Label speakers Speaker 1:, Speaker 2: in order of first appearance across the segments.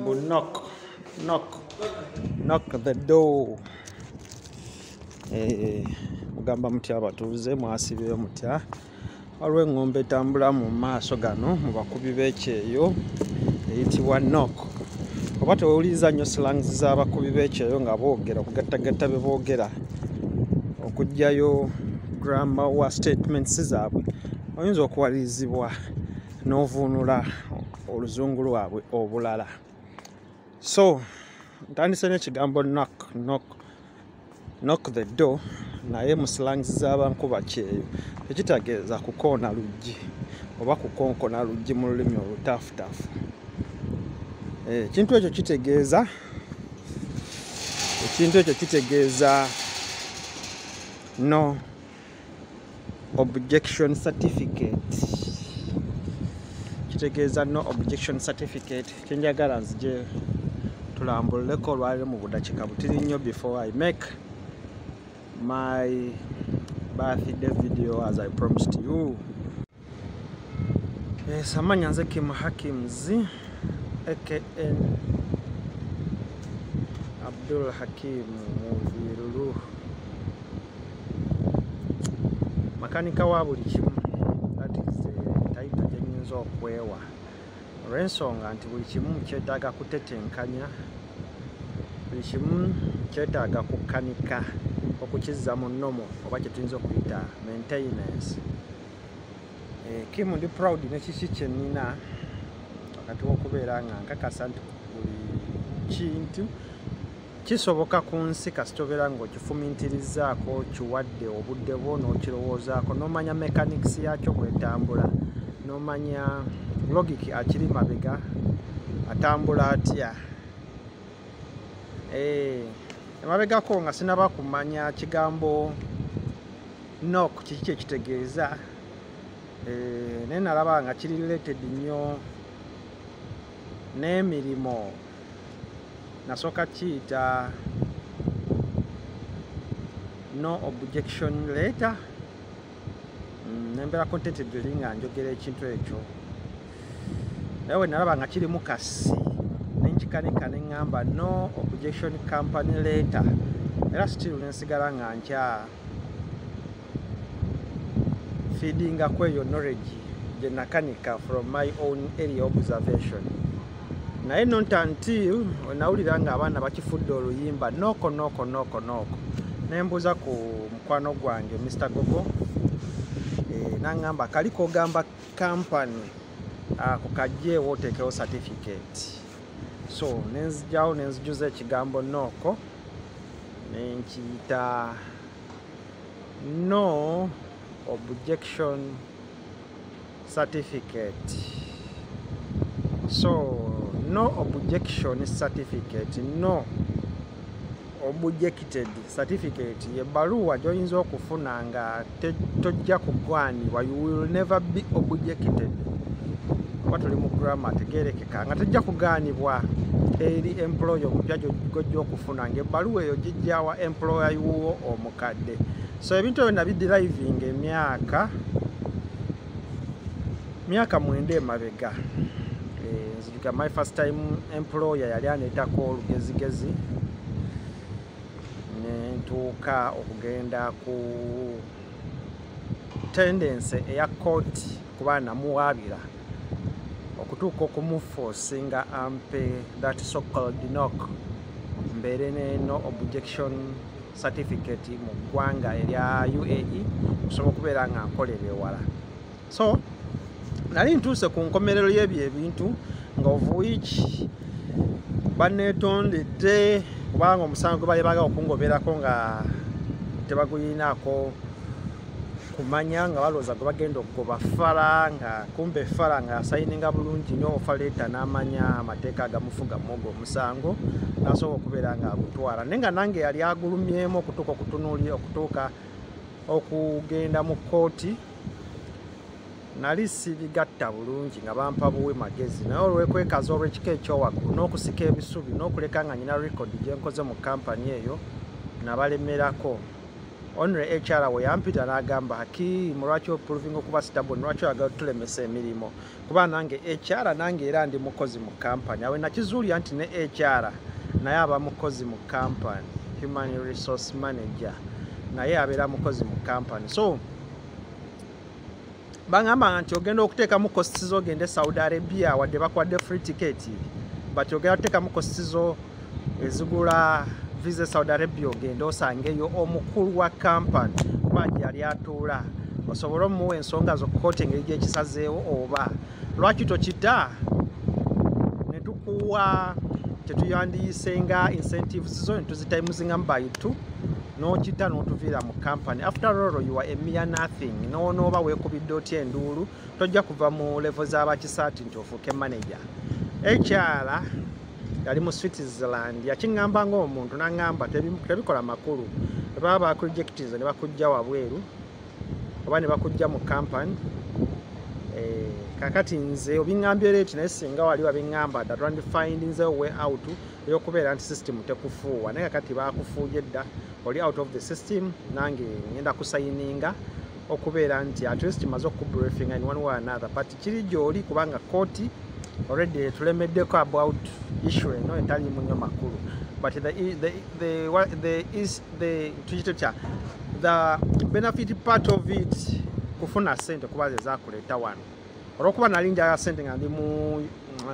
Speaker 1: mbu knock knock knock the door. Eh, mugamba mutya abatuuze mwasibire mutya? Waliwo eŋŋombe etambula mu maaso gano mu bakubi b'ekyeyo eyitibwa nok oba tewuliriza nnyo slangs z'abakubi b'ekyeyo nga boogera okugattagatta bye boogera. Okugjayo grama wa statements zaabwe oyinza okuwalirizibwa n'ovuunula oluzungu lwabwe obulala. So ntandise n'ekigambo nok nok knock the door naye mu slangs z'abankuba kyeyo. Tekitegeeza kukoona luggi oba kukonkona luggi mu lulimi olutaafuutaafu ekintu ekyo kitegeeza ekintu ekyo kitegeeza no objection certificate. Kitegeeza no objection certificate. Kyenjagala nzije tulambuleko olwaliro mu budakika butiri nnyo before i make my birthday video as I promised you. Eh, samanya nze Kim Hakims AKN Abdul Hakim Muvirulu makanika wa buli kimu. Taito gye nnyinza okwewa olw'ensonga nti buli kimu kyetaaga kutetenkanya. Buli kimu kyetaaga kukanika. Okukizza mu nnomo oba kye tuyinza okuyita maintenance. Kimu ndi proud nekiki kyenina wakati wokubeera nga nkakasa nti buli kintu kisoboka ku nsi kasita obeera ng'okifumintirizaako kiwadde obudde bwo n'okirowoozaako n'omanya mechanics yakyo bwetambula n'omanya logic akiri mabega atambula atya? Emabegako nga sinaba kumanya kigambo nok kiki kyekitegeeza naye nalaba nga kiri related nnyo n'emirimu nasooka kiyita no objection letter. Nembeera contented eri nga njogera ekintu ekyo. Naye we nalaba nga kirimu kasi. Nenkikanika neŋŋamba no objection company letter. Era still nensigala nga nkya feedingaku eyo knowledge gye nakanika from my own area observation naye not until nawulira nga abaana bakifudde oluyimba nooko nooko nooko nooko nembuuza ku mukwano gwange mr gogo e, naŋŋamba kali kogamba kampany ako kajjeewo oteekewo certificate? So nenzijjawo nenzijuza ekigambo nooko nenkiyita no objection certificate. So no objection certificate no objected certificate. Yebaluwa gyoyinza okufuna nga tojja kugwanibwa you will never be objected. Oba tuli mu grama tegerekeka nga tejja kuganibwa eri employe gojja okufuna nga ebbaluwa eyo gijjawa employe wuwo omukadde. So ebintu ebyo nabidrivinga emyaka myaka mwenda emabega nzijuka my first time employer yali aneetako olugezigezi nentuuka okugenda ku tendensi eya kooti kuba namuwaabira okutuuka okumuforcinga ampe that so called nok mbeere neno objection certificate mu ggwanga erya uae okusobola okubeera nga nkolera ewala. So nali ntuuse ku nkomerero y'ebyo ebintu nga ovuiki baneetondedde kubanga omusango gwe bali bagala okungoberako nga tebaguyinaako kumanya nga balowooza gwe bagenda okugoba fala nga kumba efala nga asayininga bulungi nyo ofaleeta n'amanya amateeka agamufuga muogo omusango nasobola okubeera nga agutwala. Naye nga nange yali agulumyemu okutuuka okutunuuli okutuuka okugenda mu kooti nali sibigatta bulungi nga bampa buwe magezi. Naye olwekwekaza olw'ekika ekyowaggulu n'okusika ebisubi n'okuleka nga nyina rekodi gye nkoze mu kampani eyo nabalemerako. Onre hr we yampita n'agamba haki mulwaki oproving okuba stable nlwaki oyagala tulemesa emirimu? Kuba nange hr nange era ndi mukozi mu kampany awe nakizuulya nti ne hr naye aba mukozi mu kampany human resource manager naye abeera mukozi mu kampany so baŋamba nti ogenda okuteekamu kositizo ogende saudi arabia wadde bakwadde free ticket but ogenda kuteekamu kositizo ezigula visa saudi arabia ogende osangeyo. Omukulu wa kampany kuba gyeyali atuula. Osobole omuwa ensonga zokukoota engeri gyekisazeewo oba? Lwaki tokita ne tukuwa kyetuyandiyisenga incentives zo netuzitimuzingamu by two n'okita n'otuviira mu kampany after all you are a mere nothing. N'onooba weekubidde otya enduulu tojja kuva mu levo z'abakisaati nti ofuuke manager. Hr yali mu switzerland yakiŋŋamba ngaomuntu naŋŋamba tebikola makulu. Ebaba bakurejectiza ne bakujja wabweru oba ne bakujja mu kampany kakati nze obiŋŋambye leeti naye singa wali wabiŋŋamba dda twandifindinzewo way out eyokubeera nti system tekufuuwa. Naye kakati bakufuuye dda oli out of the system nange ngenda kusayininga okubeera nti at least maze okubriefinga in one way another. But kiri gyoli kubanga kooti already tulemeddeko about issue eno etalimu nnyo makulu but the, the, the, the, is the tukitotya the benefit part of it kufuna sente kuba ze zakuleeta wano olwokuba nali njagala sente nga ndi mu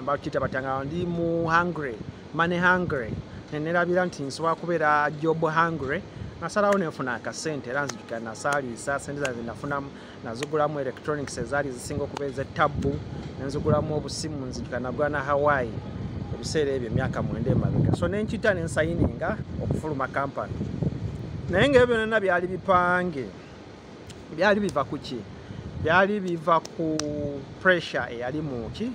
Speaker 1: bakita batyanga ndi mu hungry money hungry nenerabira nti nsobola kubeera job hungry nasalawo nenfuna akasente era nzijukira nasaaliisa sente zange nafunamu nazigulamu electronics ezaali zisinga okuba ezetabu nenzigulamu obusimu nzijukira nagula na hawaii ebiseera ebyo emyaka mwenda emabega. So nenkita nensayininga okufuluma kampany naye ngaebyo byonna byali bipange byali biva ku ki byali biva ku pressure eyali muki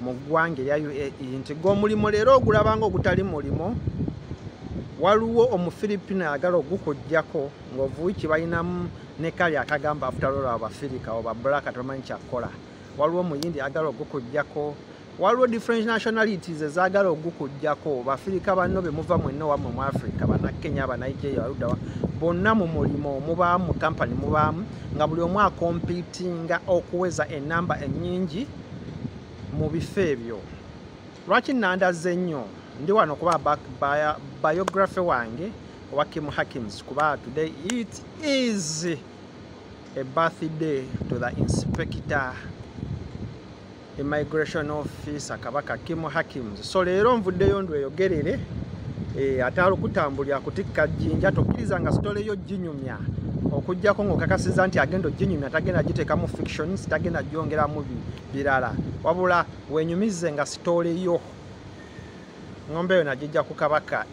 Speaker 1: mu ggwanga erya uae nti gweomulimu leero ogulabanga ogutali mulimo waliwo omufiripina ayagala ogukujjako ngaovuwiki balinamu ne kali akagamba afterall abafirika oba black tomanyi kyakola waliwo omuyindi ayagala ogukujjako waliwo different nationalities ezaagala ogukujjako bafirika banno bemuva mwenna wammwe mu africa banakenya banigeria baluddawa bonna mu mulimu mubaamu mu kampany mubaamu nga buli omu akompitinga okuweza enamba ennyingi mu bifo ebyo. Lwaki nandaze nnyo ndi wano kuba biography wange owa kim hakims kuba today it is a birthday to the inspector immigration officer kabaka kim hakims so leero nvuddeyo ndweyogerere ate alukutambulya kutikka jjinja tokkiriza nga sitole yo ginyumya okugjako ngaokakasiza nti agenda oginyumya tagenda giteekamu fictions tagenda gyongeramu birala. Wabula wenyumize nga sitole yo. Ngombe eyo nagijja ku kabaka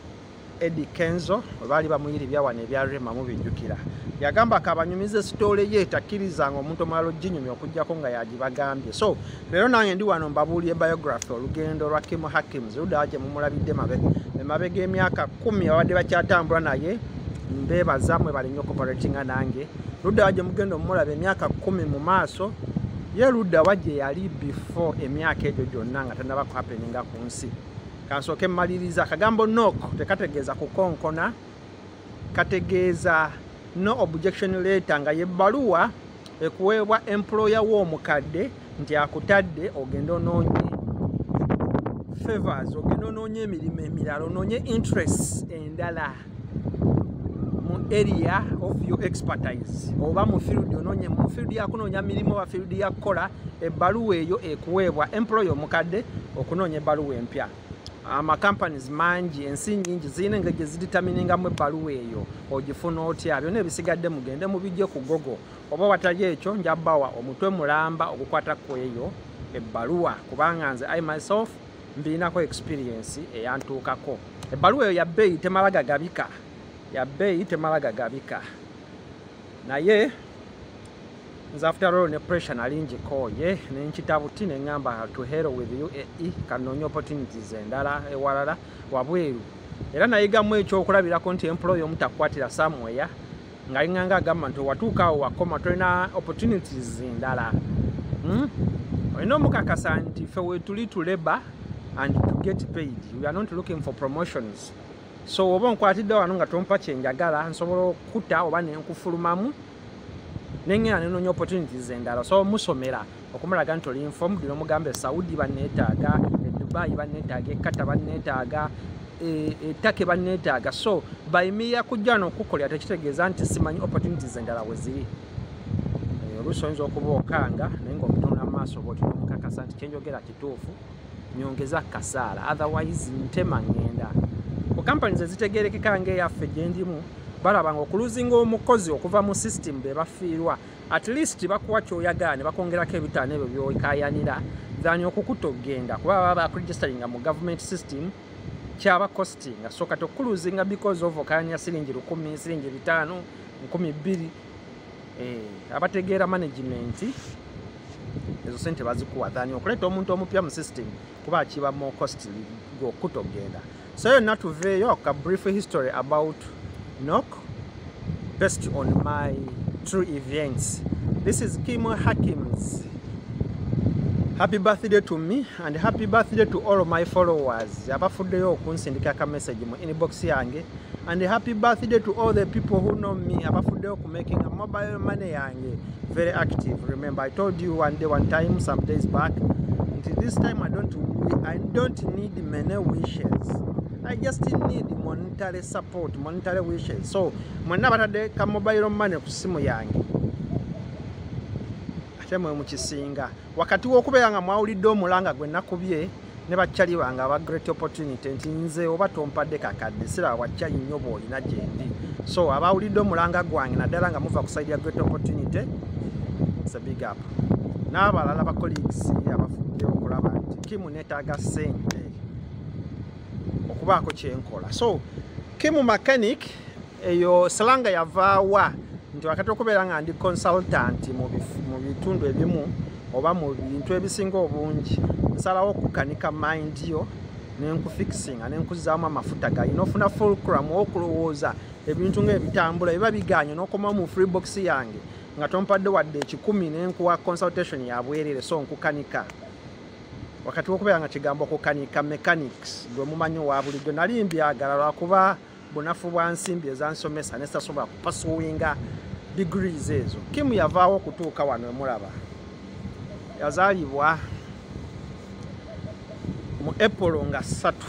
Speaker 1: edi kenzo webaali bamuyiribya wano ebyarema mubijjukira yagamba kabanyumize sitole ye takkirizanga omuntu omulala oginyumya okugjako nga yagibagambye. So leero nange ndi wano mbabuulye biography olugendo lwa kim hakims. Luddawa gye mumulabidde emabega emyaka kumi abadde bakyatambula naye mbeebaza mwe balinye okoperatinga nange. Luddawa gye mugenda omulaba emyaka kumi mu maaso. Ye luddawa gye yali before emyaka egyo gyonna nga tanaba kuhappeninga ku nsi kansooke mmaliriza akagambo nok tekategeeza kukonkona kategeeza no objection letter nga yebbaluwa ekuweebwa employer w'omukadde nti akutadde ogende onoonye favors ogende onoonye emirimu emirala onoonye interest endala mu area of your expertise oba mu field onoonye mu field yakunoonya mirimu oba field yakukola ebbaluwa eyo ekuweebwa employer omukadde okunoonya ebbaluwa empya amakampanies mangi ensi nyingi zirina engeri gyeziditaminingamu ebbaluwa eyo. Ogifuna otya? Byonna ebisigadde mugende mubijje ku gogo. Oba watali ekyo njabbawa omutwe mulamba ogukwata ku eyo ebbaluwa. Kubanga nze i myself mbirinako experience eyantuukako. Ebbaluwa eyo yabbeeyi temala gagabika. Yabbeeyi temala gagabika. Naye nze after all ne pressure nali ngikooye nenkita buti neŋŋamba to hero with uae kanoonya opportunities endala ewalala wabweru. Era nayigamu ekyokulabirako nti employe omu takukwatira samweya nga liŋŋanga agamba nti watuukaawo wakoma tolina opportunities endala. Olina omukakasa nti fe wetuli to labor and to get paid we are not looking for promotions. So oba onkwatidde wano nga tompa kyenjagala nsobola okutta oba nenkufulumamu nengenda nenoonya opportunities endala. So musomera okumulaga nti oli informed nomugamba esaudi baneetaaga edubai baneetaaga ekata baneetaaga ettaka baneetaaga so bayimirira kujja nokukolera tekitegeeza nti simanyi opportunities endala we ziri. Eh, oluusi oyinza okuba okanga naye ngaomutonda mu maaso oba otina omukakasa nti kyenjogera kituufu nyongeza kasaala. Otherwise ntema ngenda ku companies ezitegerekeka ngaeyaffe gyendimu balaba nga okuluzinga omukozi okuva mu system be bafiirwa. At least bakuwa kyoyagala ne bakongerako ebitaano ebyo byokayanira. Than okukutta okgenda kuba baba bakuregistaringa mu government system kyaba costinga. So kati okuluzinga because of okayanira siringi lukumi siringi bitaano nkumi bbiri. Eh, abategeera management ezo sente bazikuwa. Than okuleeta omuntu omupya mu system kuba kiba more costly okutta okgenda so yonna tuveeyo ka brief history about knock. Based on my true events. This is kimo hakims. Happy birthday to me and happy birthday to all of my followers. Abafuddeyo okunsindika ka message mu inbox yange. And happy birthday to all the people who know me. Abafuddeyo ku making a mobile money yange. Very active. Remember i told you one day one time some days back. Until this time i don't i don't need many wishes I just need monetary support, monetary wishes. So, mwenna batadde ka mobile money ku simu yange. Ate mwe mukisinga. Wakati w'okubeera nga mwawulidde omulanga gwe nakubye ne bakyali bange aba great opportunity nti nze oba tompadde kakadde sira wakyali nnyo bw'olina gye ndi. So, abawulidde omulanga gwange naddala nga muva ku side ya great opportunity, it's a big up. N'abalala ba colleagues abafudde okulaba nti kimu neetaaga ssente. Okubaako kyenkola. So kimu mechanic eyo salanga yavaawa nti wakati okubeera nga ndi consultant mu bitundu ebimu oba mu bintu ebisinga obungi nsalawo okukanika mind yo nenkufixinga nenkuzaamu amafuta galina ofuna fulcrum okulowooza ebintu ngaebitambula biba biganye n'okomawo mu free box yange nga tompadde wadde ekikumi nenkuwa consultation yabwerere so nkukanika wakati wokubeera nga kigambo kukanika mechanics gwe mumanyi wa bulijjo nali mbyagala lwakuba bunafu bwa nsimbi ezansomesa nestasobola kupasuwinga degrees ezo. Kimu yavaawo okutuuka wano emulaba yazaalibwa mu apolo nga ssatu.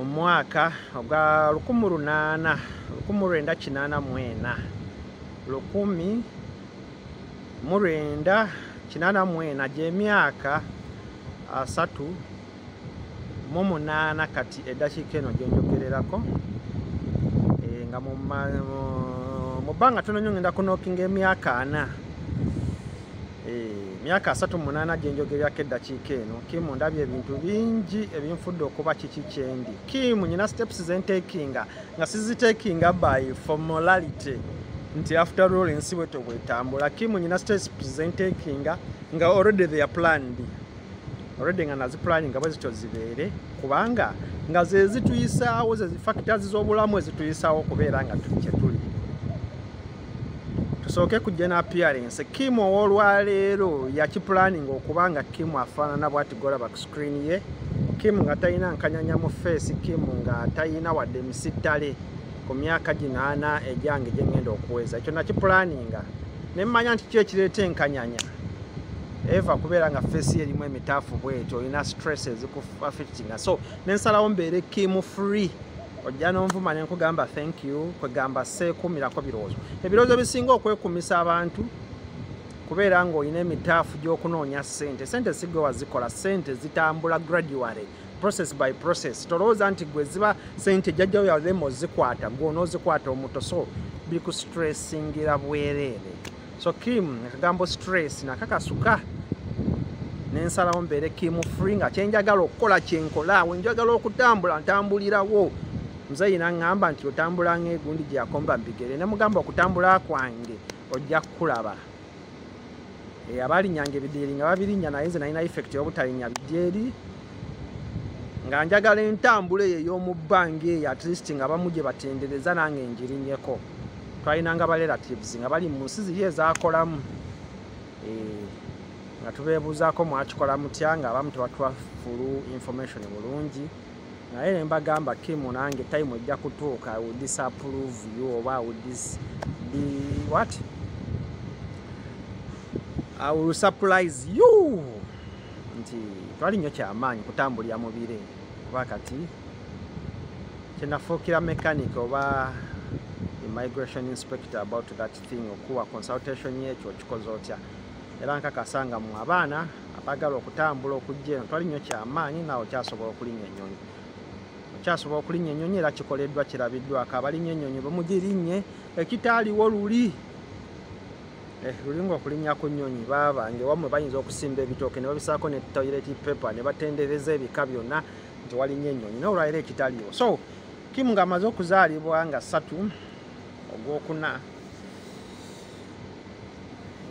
Speaker 1: Omwaka ogwa 18 1984 lukumi mu kinana mwena gyemyaka asatu mu munaana kati eddakiika eno gyenjogererako e, nga mu bbanga tono nyo ngenda kunookinga emyaka ana. Emyaka asatu munaana gyenjogererako eddakiika eno kimu ndabye ebintu bingi ebinfudde okuba kiki kyendi kimu nyina steps zentekinga nga sizitekinga by formality nti after all ensi bweto bwetambula kimu nyina steps zentekinga nga already they are planned. Already nga naziplaninga bwe zityo zibeere. Kubanga nga ze zituyisaawo ze factors z'obulamu ezituyisaawo okubeera nga tuli. Kyetuli tusooke ku gena appearance. Kimu ow'olwaleero yakiplaninga okuba nga kimu afaanana bwati golaba ku screen ye? Kimu nga talina nkanyanya mu feesi kimu nga talina wadde misittale ku myaka gino ana egyange gyengenda okuweza. Ekyo nakipulaninga nemmanya nti ki ekireeta enkanyanya. Eva kubeera nga feesi erimu emitaafu bwetyo olina stress ezikufafitinga so nensalawo mbeere kimu free. Ojja nonvuma nenkugamba thank you kwegamba seekumirako birowoozo. Ebirowoozo bisinga okwekumisa abantu kubeera ngaolina emitaafu gy'okunoonya sente sente sigwe wazikola sente zitambula gradually process by process. Tolowooza nti gwe ziba sente jjajjawo yalema ozikwata gwonaozikwata omuto. So bikustressingira bwereere so kim akagambo stress nakakasuka. Nensalawo mbeere kimu free nga kyenjagala okukola kyenkola wenjagala okutambula ntambulirawo. Muzeyi naŋŋamba nti otambula ngaegundi gyeyakomba mbigere. Nemugamba okutambula kwange ojja kukulaba. Abalinyanga ebidyeri nga babirinya naye nze nalina effect y'obutalinya bidyeri nga njagala entambula eyo ey'omu bbanga eyo at least nga bamu gye batendereza nange njirinyeko twalinanga ba relatives nga bali mu nsi ziri ezakolamu. Nga tubeebuuzaako mwakikola mutya nga abamu tebatuwa fulu information bulungi. Naye ne mbagamba kimu nange time ejja kutuuka will disapprove you oba will dis, di, what? I will surprise you. Nti twali nnyo kyamaanyi kutambulira mu bire kuba kati kyenafuukira mechanic oba immigration inspector about that thing okuwa consultation yekyo okikoze otya era nkakasa nga mu abaana abagala okutambula okujja eno twali nnyo kyamaanyi naawe okyasobola okulinnya ennyonyi. Okyasobola okulinnya ennyonyi era kikoleddwa kirabiddwako. Abalinya ennyonyi bemugirinnye ekitaaliwo luli. Eh, luli ngaokulinnya ku nnyonyi baabange. Wamwe bayinza okusimba ebitooke ne babisaako ne toilet paper ne batendereza ebika byonna nti walinnya ennyonyi naye olwaliro ekitaliwo so kimu ng'amaze okuzaalibwa nga ssatu ogwokuna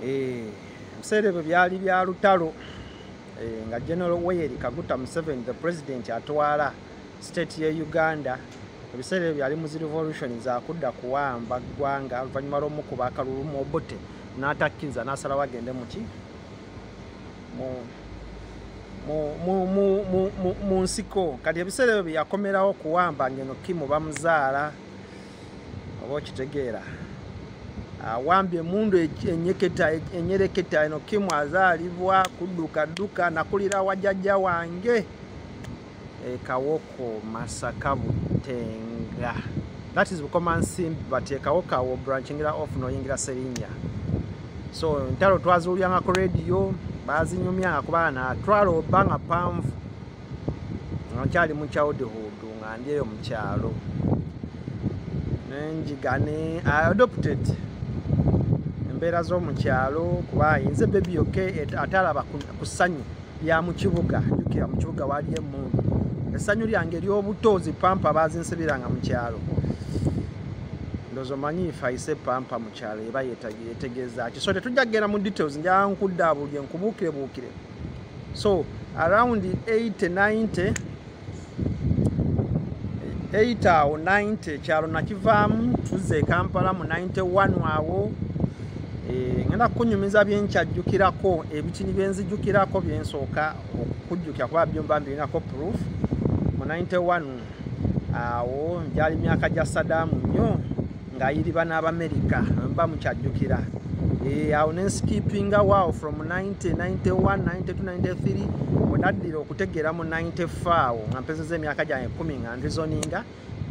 Speaker 1: ebiseera ebyo byali bya lutalo Eh, nga general weyeri kaguta museveni the president atwala state ye uganda. Ebiseera ebyo yali muzi revolution zakudda kuwamba ggwanga oluvannyuma lw'omukuba akalulu mobote n'atakkiriza n'asalawo agende muki mu- nsiko. Kati ebiseera ebyo byeyakomerawo kuwamba ngeno kimu bamuzaala oba okitegeera. Awambye emundu enyeketa enyereketa eno kimu azaalibwa kuddukadduka nakulira wa jjajja wange. E kawoko masaka butenga. That is bukoma nsimbi but e kawoko awo branchingira off noyingira serinnya. So entalo twazuulyanga ku radio bazinyumyanga kuba natwala oba nga panvu nga nkyali mukyawudihuudu nga ndi eyo mukyalo nenjiga ne adopted. Embeera z'omukyalo kuba yinza bebyoke ate alaba ku ssanyu lya mu kibuga. Jukira mu kibuga waali emundu essanyu lyange ery'obuto pampa bazinsibiranga mu kyalo ndozo manyi faise pampa mu kyalo eba yetegeeza ki? So tetujja kgenda mu details njala nkuddaabulye nkubuukire buukire. So around 80 90 8 awo 90 ekyalo nakivaamu tuzza e kampala mu 91 awo. Eh, ngenda kukunyumiza byenkyajjukirako ebitini byenzijjukirako byensooka okukujjukira kuba byomba mbirinako proof. Mu 91 awo gyali myaka gya saddaamu nnyo ng'ayiriba n'abamerika mba mukyajjukira. Eh, awo nenskipinga waawo from 90 91 92 93 wenaddira okutegeera mu 94 awo nga mpezeza emyaka gyange 1 nga ndizoninga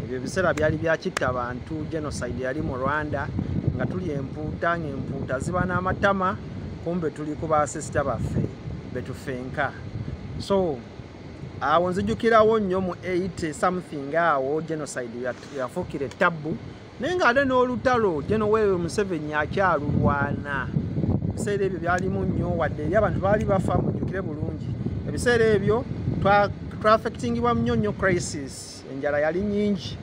Speaker 1: ebyo ebiseera byali byakitta bantu genocide yali mu rwanda nga tuli empuuta ngaempuuta ziba n'amatama kumbe tuli ku basisita baffe betufenka so awo nzijukirawo nnyo mu 80 something awo genocide yafuukira ettabu naye ng'ate n'olutalo genoweewe museveni akyalulwana ebiseera ebyo byalimu nnyo wadde eri abantu baali bafa mujjukire bulungi. Ebiseera ebyo twa- twafectingibwa nnyo nnyo crisis. Enjala yali nyingi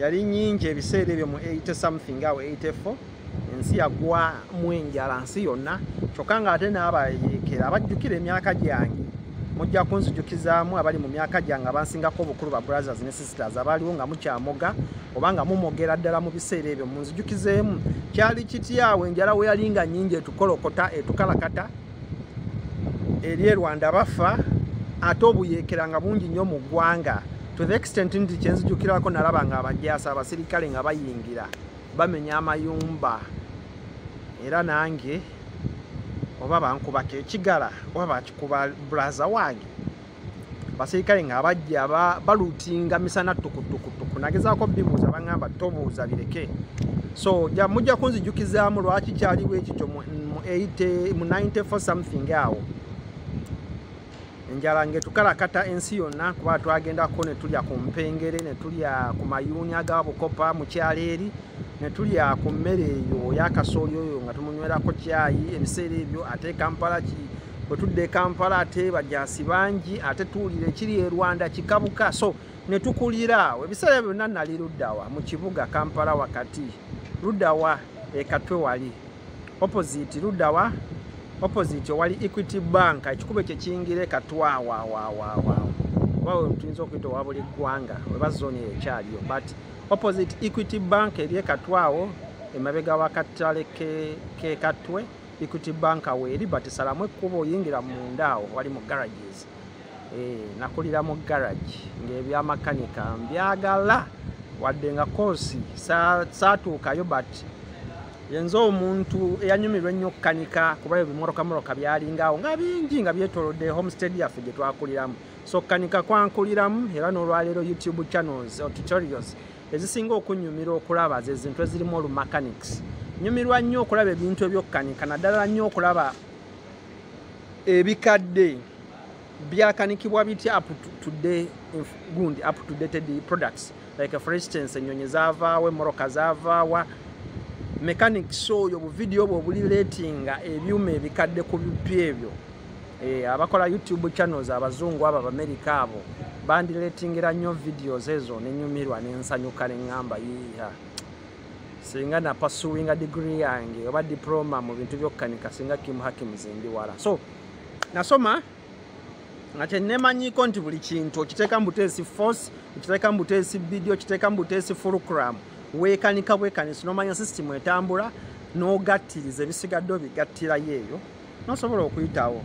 Speaker 1: yali nyingi ebiseera ebyo mu 80 something awo 84 ensi yagwamu enjala nsi yonna. Kyokka ng'ate n'abayeekera abajjukira emyaka gyange mujja kunzijukizaamu abali mu myaka gyange abansingako obukulu ba brothers ne sisters. Abaaliwo nga mukyamoga oba nga mumogera ddala mu biseera ebyo. Munzijukizeemu kyali kityawo enjala we yali nga nyingi etukolokota etukalakata. Eri e rwanda bafa ate obuyeekera nga bungi nnyo mu ggwanga. To the extent nti kyenzijukirako nalaba nga abajaasa abasirikale nga bayingira bamenya amayumba. Era nange oba bankubako ekigala oba bakikuba bulaza wange. Abasirikale nga bajja ba- baluutinga misana tukutukutuku nagezaako bibuuza baŋŋamba tobuuza bireke. So ja- mujja kunzijukizaamu lwaki kyaliwo ekikyo mu mu 80 mu 94 something awo. Enjala ngaetukalakata ensi yonna kuba twagendako ne tulya ku mpengere ne tulya ku mayuuni aga bukopa mu kyalo eri ne tulya ku mmere eyo eyakasooli oyo nga tumunywerako kyayi ebiseera ebyo ate kampala bwe tudda e kampala ate bajaasi bangi ate tuwulira ekiri e rwanda kikabuka. So ne tukulira ebiseera byonna nali luddawa mu kibuga kampala wakati. Luddawa ekatwe wali. Opposite luddawa opposite owali equity bank. Ekikubo ekyo kiyingira ekatwawawawawa wawe tuyinza okuyita owa buli ggwanga weba zooni eyo ekyaliyo but opposite equity bank eri ekatwawo emabega wakatale ke- kekatwe equity bank aweeri but salamu ekkubo oyingira munda awo wali mu garages. Eh, nakulira mu garage ng'ebyamakanika mbyagala. Wadde nga koosi sa- saatuukayo but yenza omuntu eyanyumirwa ennyo okukanika kuba ebimorokamoroka byalingaawo nga bingi nga byetolodde homestead yaffe gye twakuliramu. So kanika kwankuliramu era n'olwaleero youtube channels or tutorials ezisinga okunyumira okulaba ze zintu ezirimu olumechanics nyumirwa nnyo okulaba ebintu ebyokkanika naddala nnyo okulaba ebikadde byakanikibwa bitya up to today gundi up to dated products. Like for instance ennyonyi zavaawa emmoroka zavaawa mechanics oyo buvidiyo obwo obulireetinga ebyuma ebikadde ku bipya ebyo. Eh, abakola youtube channels abazungu abo abamerika abo bandireetingira nnyo videos ezo nenyumirwa nensanyuka neŋŋamba yiha singa napasuwinga degree yange oba diploma mu bintu byokkanika singa kim hakims ndi wala so nasoma nga kyenemanyiko nti buli kintu okiteeka mubuteesi force okiteeka mubuteesi bidio okiteeka mubuteesi fulcram weekanika bwekanisi nomanya system etambula n'ogattiriza ebisigadde obigattirayo eyo nosobola okuyitawo.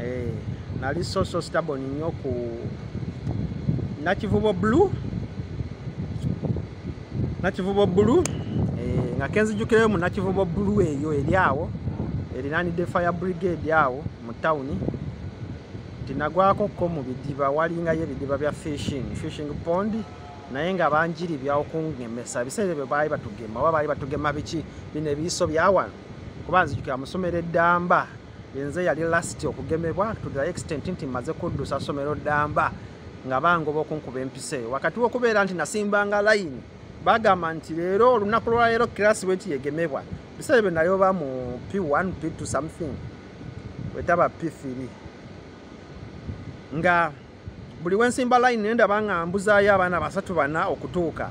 Speaker 1: Eh, nali soso stabon nnyo ku nakivubo blue nakivubo blue eh, nga kenzijukirayo mu nakivubo blue eyo eri awo. Erinanidde fire brigade awo mu tawuni. Tinagwakoko mu bidiba walingayo ebidiba bya fishing. Fishing pond naye nga banjiribyawo kungemesa ebiseera ebyo baali batugema oba baali batugema biki? Bino ebiiso byawano kuba nzijukira musomero eddamba. Yenze yali last okugemebwa to the extent nti maze kuddusa somero ddamba nga bangoba okunkuba empisa eyo. Wakati wokubeera nti nasimbanga layini bagamba nti leero olunaku lwaleero kirasi weti yegemebwa? Biseera byo nayoba mu p1 p2 something wetaba p3 nga buli wensimba layini nendaba nga mbuzaayo abaana basatu bana okutuuka.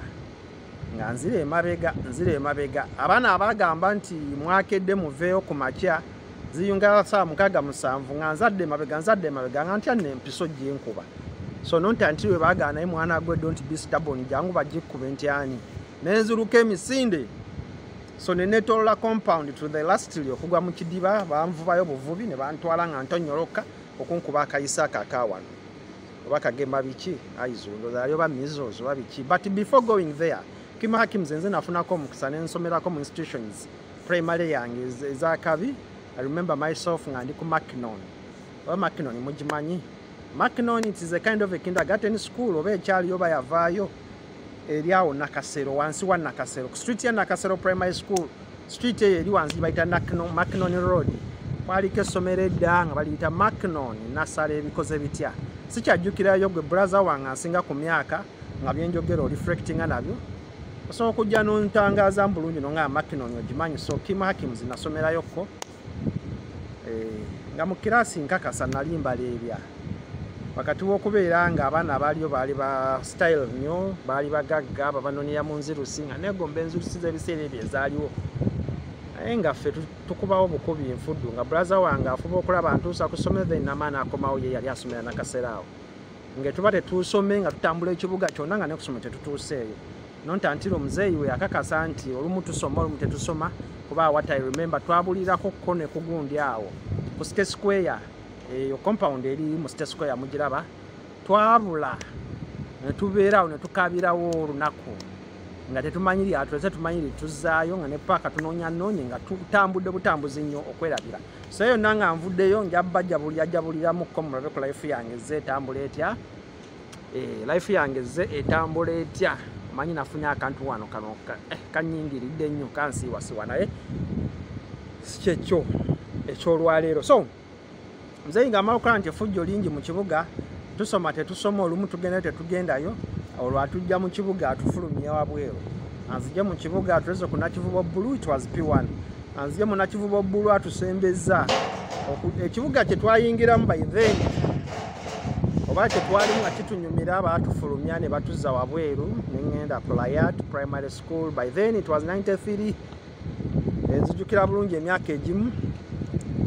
Speaker 1: Nga nzira emabega nzira emabega. Abaana abagamba nti mwakedde muveeyo ku makya ziyunga saa mukaaga musanvu nga nzadde emabega nzadde emabega nga ntya nempiso gyenkuba so nonta nti we bagana naye mwana gwe don't be stubborn. Jangu bagikube ntyani nenziruka emisinde so nenetolola compound to the lastly okugwa mu kidiba banvubayo buvubi ne bantwala nga ntonyoloka okunkuba akayisa ako akawano oba kagema biki? Aizundo ali oba measles oba biki? But before going there kima hakims nze nafunako omukisa nensomerako mu institutions. Primary yange ez- ezakabi i remember myself nga ndi ku mackinon oba mackinon mugimanyi mackinon it is a kind of a kindergarten school oba ekyaliyo oba yavaayo eri awo nakasero wansi wa nakasero. Street ya nakasero primary school street eyo eri wansi bayita mackinon road. Kwaliko essomero edda nga baliyita mackinon nasala ebikoze bitya. Sikyajjukirayo gwe brother wange asinga ku myaka nga byenjogera oreflectinga nabyo. Osobola okujja nontangaaza mbulungi no nga mackinon ogimanyi so kim hakims nasomerayokko Eh, nga mu kiraasi nkakasa nali mbaleebya wakati w'okubeera nga abaana baaliyo baali ba style nnyo baali bagagga babanonera mu nzirusi nga negomba enzirusi z'ebiseera ebyo ezaaliwo. Naye nga ffe tu- tukubawo bukubi nfuddu nga bulaza wange afuba okulaba ntuusa ku ssomero then namaani akomawo ye yali asomera nakaseera awo. Ngaetuba tetuusome nga tutambula ekibuga kyonna nga nekusoma tetutuuseeyo nonta ntira omuzeeyi we akakasa nti olumu tusoma olumu tetusoma kuba what i remember twabulirako ko ne kugundi awo. Ku state square eyo compound eri mu state square mugiraba twabula netubeera awo netukabirawo olunaku nga tetumanyi lyatulese tumanyi lituzaayo nga ne paaka tunoonya noonye nga tutambudde butambuzi nnyo okwerabira. So yonna nga nvuddeyo njabba jabulira jabuliramuko mulabe ku life yange ze etambula etya? Eh, life yange ze etambula etya? Manyi nafunye akantu wano kano ka- eh, kanyingiridde nnyo kansiiwasiwa naye. Sikyekyo ekyolwaleero. So muzeeyi nga amala okukola nti effujjo lingi mu kibuga tusoma tetusoma olumu tugenda tetugendayo olwo atujja mu kibuga atufulumya wabweru. Anzije mu kibuga atuleze ku nakivubo bbulu it was p1 anzije mu nakivubo bbulu atusembeza Oku- ekibuga kye twayingiramu by then oba kyetwalimu nga kitunyumira baatufulumya ne batuzza wabweru neŋŋenda playat primary school. By then it was 93 enzijukira bulungi emyaka egimu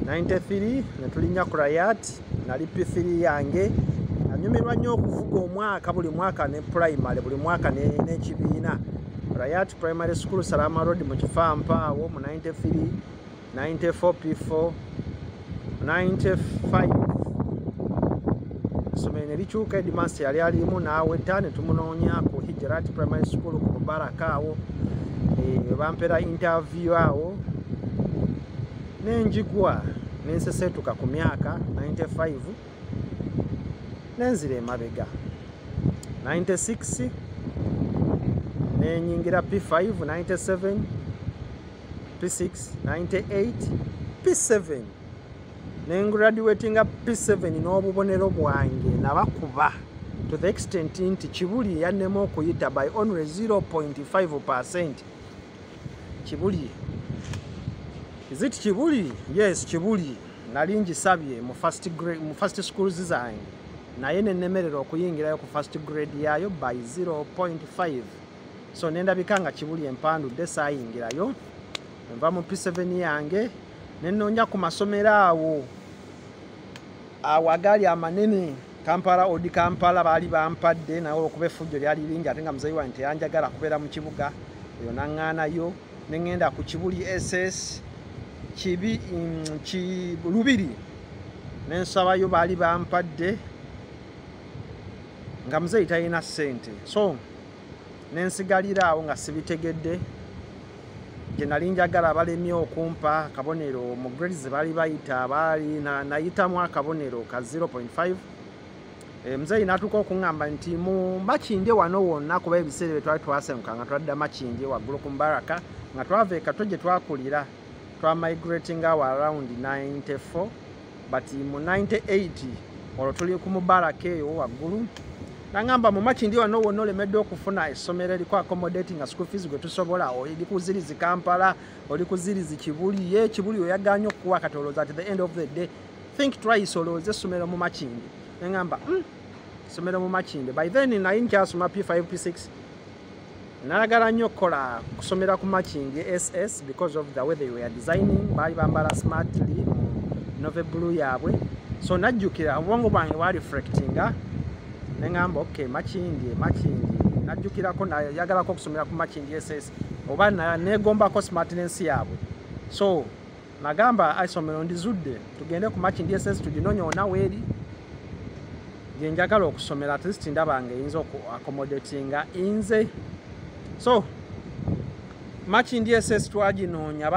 Speaker 1: 93 netulinnya ku rayat nali p3 yange. Anyumirwa nnyo okuvuga omwaka buli mwaka ne primary buli mwaka ne- n'ekibiina rayat primary school salama road mu kifampa awo mu 93 94 p4 95 essomero ne likyuka edimasi yali alimu n'aweta ne tumunoonya ku higerat primary school ku mubaraka awo. E, bampera interview awo. Nenjigwa nensesetuka ku myaka 95 nenzira emabega. 96 nenyingira p5 97 p6 98 p7 nengraduatinga p7 n'obubonero bwange nabakuba to the extent nti kibuli yannemu okuyita by only 0.5 percent. Kibuli izit kibuli yes kibuli nali ngisabye mu first, grade, mu first schools zange naye nenemerera okuyingirayo ku first grade yayo by 0.5 so nendabika nga kibuli empandudde saayingirayo. Nva mu p7 yange. Nenoonya ku masomero awo. Agaali amanene. Kampala odi kampala baali bampadde nawe okuba effujjo lyali lingi ate nga muzeyi wange teyanjagala kubeera mu kibuga. Eyo naŋŋaanayo. Neŋŋenda ku kibuli ss lubiri. Nensabayo baali bampadde nga muzeyi talina ssente. So nensigalira awo nga sibitegedde. Gye nali njagala balemye okumpa akabonero mu grades baali bayita baali nayitamu akabonero ka 0.5 e, muzeyi natuuka okuŋŋamba nti mu makindye wano wonna kuba ebiseera bye twali twasenguka nga twadda makindye waggulu ku mbaraka nga twava ekato gye twakulira twamigrating awo around 94 but mu 98 olwo tuli ku mubaraka eyo waggulu. Nagamba mu makindi wano wonna olemedde okufuna essomero eriko accommodating school fees gwe tusobola. Oli kuzirizi kampala oli kuzirizi kibuli ye kibuli oyaganye okukuwa katolooza at the end of the day. Think twice olowooza essomero mu makindi nagamba essomero mu makindi by then naye nkyasoma p5 p6 nayagala nnyo okukola kusomera ku makindi ss because of the way they were designing baali bambala smartly mu novebulu yaabwe. So najjukira obwongo bwange bwareflectinga neŋamba ok makindi makindi najjukirako nayagalako okusomera ku makindi ss oba negombako smartness yaabwe. So nagamba isomero ndizudde tugende ku makindi ss tuginoonya wona weeri. Gyenjagala okusomera at least ndabanga eyinza okuaccommodatinga nze so makindi ss twaginoonya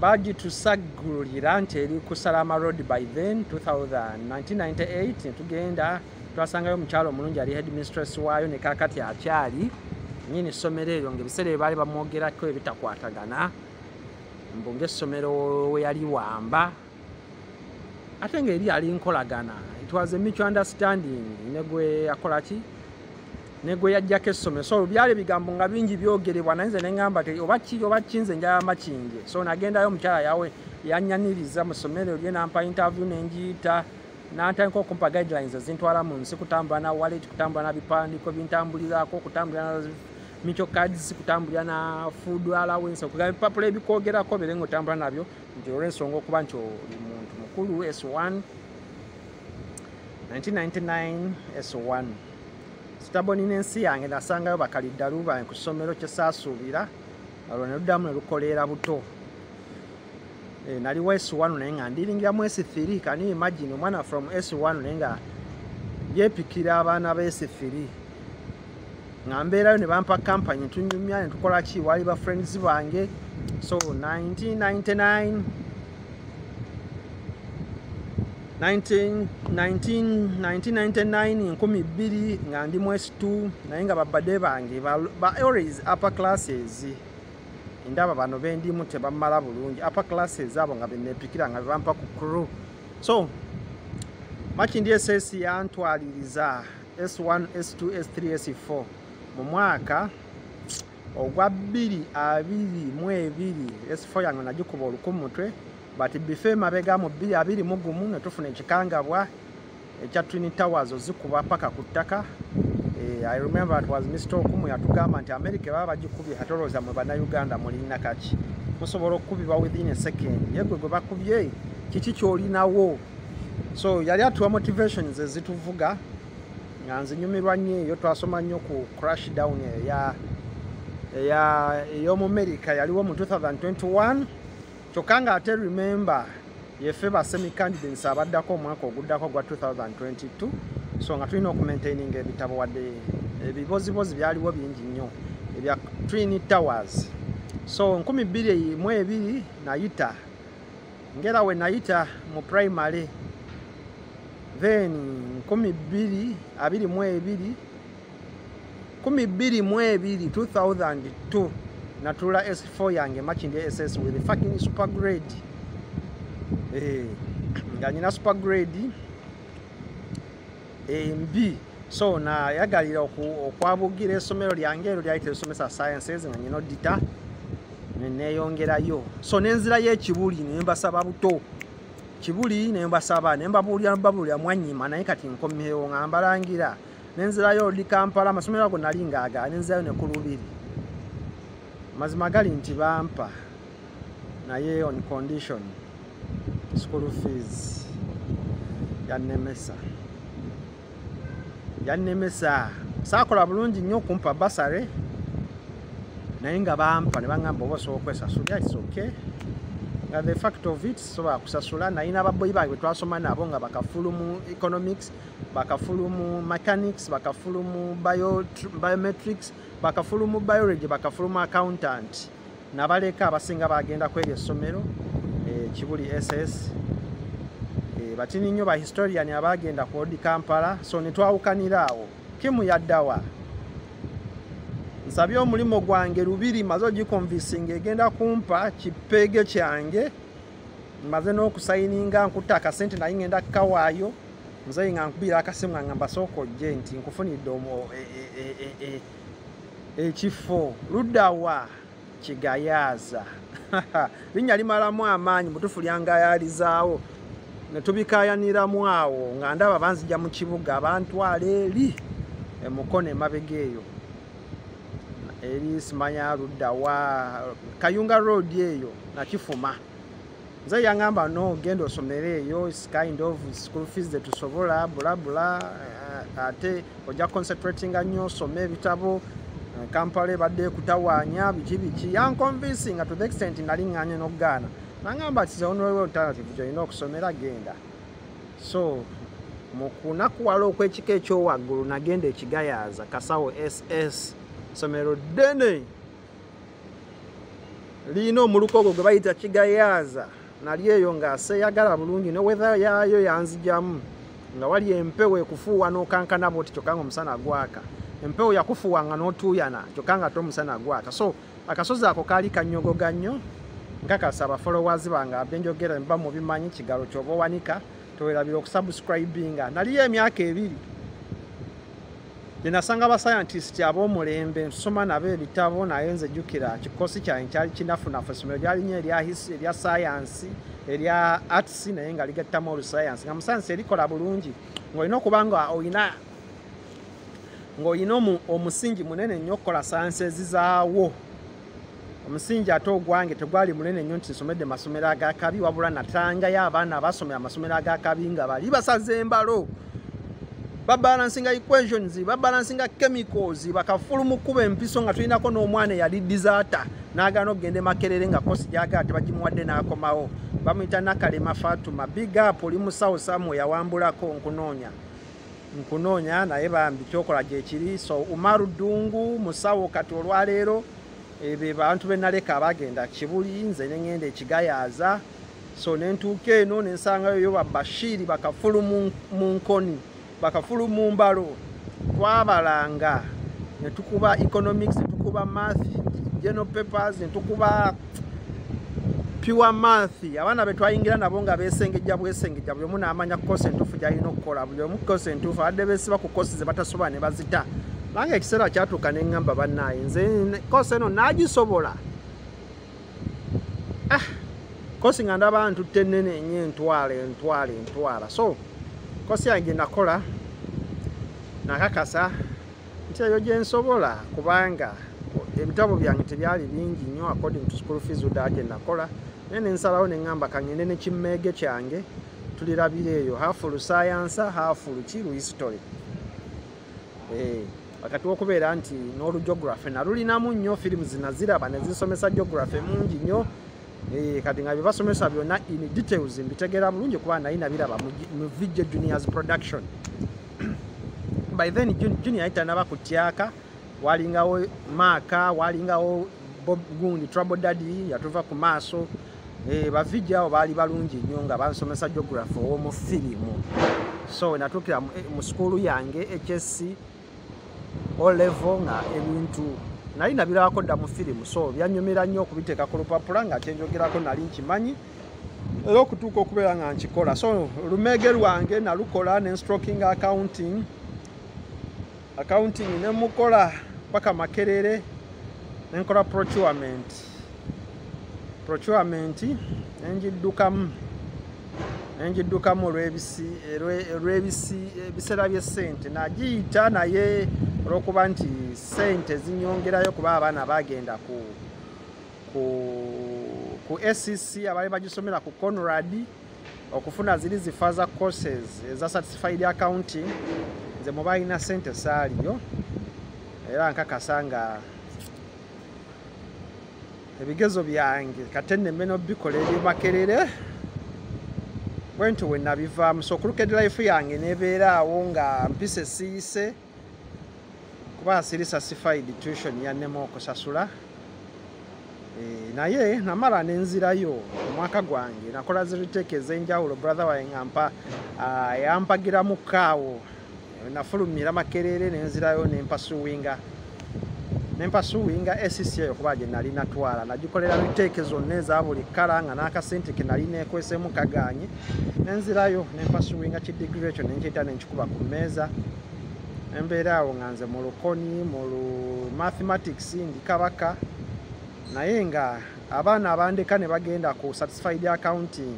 Speaker 1: bagitusagulira nti eri ku salama road by then 1998 netugenda twasangayo omukyalo omulungi ali headmistress waayo ne kakati akyali nyini essomero eryo ngaebiseera bye baali bamwogerako ebitakwatagana mbu ngaessomero we yali wamba. Ate ngaeri ali nkolagana. It was a mutual understanding negwe negwe yajjako essomero. So byali ebigambo nga bingi byogerebwa naye nze neŋŋamba ti oba ki oba kinze njala makinje so nagendayo omukyala yawe yanyaniriza mu ssomero lye nampa interview nenjiyita nantandika okumpa guidelines ezintwala mu nsi kutambula na wallet kutambula na bipandiiko bintambulirako kutambulira na micho cards kutambulira na food allowance okugaba ebipapula ebikwogerako bere nga otambula nabyo nti olwensonga okuba nti oli muntu mukulu s1 1999 s1 sitaboni n'ensi yange nasangayo bakaliddalu bange ku ssomero kyesaasuubira olwo ne luddamu ne lukoleera buto. Naliwo s1 naye nga ndiringiramu s3 kani imagine omwana from s1 naye nga yepikira abaana ba s3 nga mbeerayo ne bampa kampany tunyumya netukola ki? Wali ba friends bange. So 1999 1999 2 nga ndi mu s2 naye nga babadde bange ba always upper classes. Ndaba bano bendimu tebamala bulungi. Upper classes abo nga benepikira nga bebampa ku crew. So makindi ss yantwaliriza s1 s2 s3 s4 mu mwaka ogwa 222 s4 yange nagikuba olukumutwe but bife mabega mu 221 netufuna ekikangabwa ekya twin towers ozikuba paka ku ttaka. I remember it was Mr. Okumu yatugamba nti America baba bagikubye atolooza mu bannayuganda mulina kaki. Musobola okukubibwa within a second. Ye gwe bakubye kiki kyolinawo? So yali atuwa motivations ezituvuga nga nzinyumirwa nnyo eyo twasoma nnyo ku crash down ey'omumerika yaliwo mu 2021 kyokka nga ate remember yefe ba semi candidates abaddako omwaka oguddako gwa 2022 so nga tulina okumaintaininga ebitabo wadde ebibozibozi byaliwo bingi nnyo ebya twin towers. So 22 nayita ngera we nayita mu primary then 22 22 2002 natula s4 yange makindi ss with fucking super grade. Eh, nga nyina super grade embi so nayagalira okwabugira essomero lyange ero lyali terisomesa sciences nga nyina odita neneyongerayo so nenzirayo ekibuli nembasaba buto. Kibuli nembasaba nembabuulira babuulira mwanyima naye kati nkomyewo nga mbalangira. Nenzirayo odi kampala amasomero ago nali ngaaga nenzirayo ne ku lubiri mazima gali nti bampa. Naye on condition school fees yannemesa yannemesa saakola bulungi nnyo okumpa basare naye nga bampa ne baŋŋamba oba osobola okwesasulira its okay. Nga the fact of it sobola kusasula. Naye n'ababoyi bange betwasoma nabo nga bakafulu mu economics bakafulu mu mechanics bakafulu mu bio, biometrics bakafulu mu biology bakafulu mu accountant. Nabaleka abasinga bagenda ku eryo essomero e, kibuli ss e, batini nnyo bahistorian abagenda ku odi kampala so netwawukanira awo. Kimu yaddawa nsabye omulimu gwange lubiri maze ogikonvisinga egenda kumpa kipeege kyange. Maze n'okusayininga nkutta akasente naye ngenda kukawaayo nzayi nga nkubira akasimu nga ngamba sooka ojje nti nkufunidde ekifo luddawa kigayaaza linnya limalamu amaanyi mutufu lyangayalizaawo netubikayaniramu awo nga ndaba banzija mu kibuga abantwala eri? Emukono emabega eyo. Eri simanya luddawa kayunga road eyo nakifuma. Nze yaŋŋamba no genda osomere eyo kind of school fees zetusobola bulabula ate ojja concentratinga nnyo osome ebitabo kampala ebadde ekutawaanya biki biki. Yanconvinsinga to the extent nali ŋŋanye n'okugaana naŋŋamba ti zeonoliwo alternative gyolina okusomera genda. So mu kunakuwala okw'ekika ekyowaggulu nagenda ekigayaaza kasawo ss somero ddene. Liina omuluko ogwo gwe bayita kigayaaza nali eyo ng'aseeyagala bulungi ne wetha yaayo yanzijamu nga wali empewo ekufuuwa n'okankana bwoti kyokka nga omusana gwaka empewo yakufuuwanga n'otuuyana kyokka nga tomusana gwaka so akasozi ako kaali kanyogoga nnyo nkakasa abafolowazi bange abenjogera mba mubimanyi kigalo kyoba owanika towerabira okusubscribinga. Naliyo emyaka ebiri gyenasanga abasayantisiti ab'omulembe nsoma nabo ebitabo naye nze jjukira kikosi kyange kyali kinafunafu essomero lyalinyo erya sayansi erya arts naye nga ligattamu olusayansi nga musayansi erikola bulungi ngaolina okuba nga olina ng'olina omusingi munene nnyo okukola sayansi ezizaawo omusingi ate ogwange tegwali munene nnyo nti nsomedde masomero agakabi wabula natangayo abaana abasomera amasomero agakabi nga bali basaze embalo. Babalansinga equations babalansinga chemicals bakafulu mu kkuba empiso nga tulinako n'omwana eyali disaata n'agaana okugenda emakerere nga kosi gyagala tebagimuwadde n'akomawo. Bamuyita nakalema fatuma big up oli musawo samu yawambulako nkunoonya nkunoonya naye bambi kyokola gyekiri so umaru ddungu musawo kati olwaleero ebe bantu benaleka abagenda kibuli nze neŋŋenda ekigayaaza. So nentuuka eno nensangayo yo babashiri bakafulu mu nkoni bakafulu mu mbalo. Twabalanga netukuba economics netukuba math general papers netukuba pure math abaana betwayingira nabo nga besengejja bwesengejja buli omu namanya kukosa entuufu gyalina okukola buli omu kukosa entuufu abadde besiba ku kosi ze batasobola ne bazita. Nange ekiseera kyatuuka neŋŋamba bannaaye nze kosi eno nagisobola. Ah kosi nga ndaba ntutte ennene enyo entwala entwala entwala. So kosi yange nakola nakakasa nti eyo gyensobola kubanga ebitabo byange tebyali bingi nnyo according to school fees uddaa gye nakola naye nensalawo neŋŋamba kaŋŋende ne kimmeege kyange tulirabira eyo hafu lusayansa hafu luki luhistory wakati wokubeera nti n'olugeography nalulinamu nnyo firimu zinaziraba nezinsomesa geography mungi nnyo. Kati nga byebasomesa byonna in details mbitegeera bulungi kuba naye nabiraba mu vijje juniors production. By then Jun- junior yayitanaba ku tyaka walingawo maaka walingawo bob gundi trouble daddy yatuva ku maaso. Eh, bavijja abo baali balungi nnyo nga bansomesa geography ow'omu firimu so natuukira mu- eh, sukulu yange hsc o level nga ebintu nali nabirabako dda mu firimu so byanyumira nnyo okubiteeka ku lupapula nga kyenjogerako nali nkimanyi. Era okutuuka okubeera nga nkikola so lumege lwange nalukola ne stroking accounting. Accounting nemukola paka makerere nenkola procurement procurement nenjiddukamu nenjiddukamu olw'ebisi olwe- olw'ebisi ebiseera by'essente nagiyita naye olw'okuba nti sente zinyongerayo kuba abaana bagenda ku ku ku SEC abaali bagisomera ku Conrad okufuna ziri zifaza courses eza certified accounting nze muba alina sente saaliyo era nkakasa nga ebigezo byange. Kate nemmeno bikola ebimakerere bwentyo we nabivaamu. So crooked life yange nebeera awo nga mpise siise. Kuba siri satisfied tuition yannema okusasula Eh, naye namala nenzirayo omwaka gwange. Nakola ziriteeka ez'enjawulo. Brother wange nga mpa ah, yampagiramu kaawo Eh, nafulumira makerere nenzirayo nempasuwinga nempasuwinga esisi eyo kuba gye nali natwala. Nagikolera riteeke zonna eza buli kala nga n'akasente ke nali nekwesemu kaganye nenzirayo nempasuwinga kidigiri ekyo nenkiyita nenkikuba ku mmeeza. Embeera awo nga nze mu lukoni mu lu mathematics ndi kabaka. Naye nga abaana abandeka ne bagenda ku satisfied accounting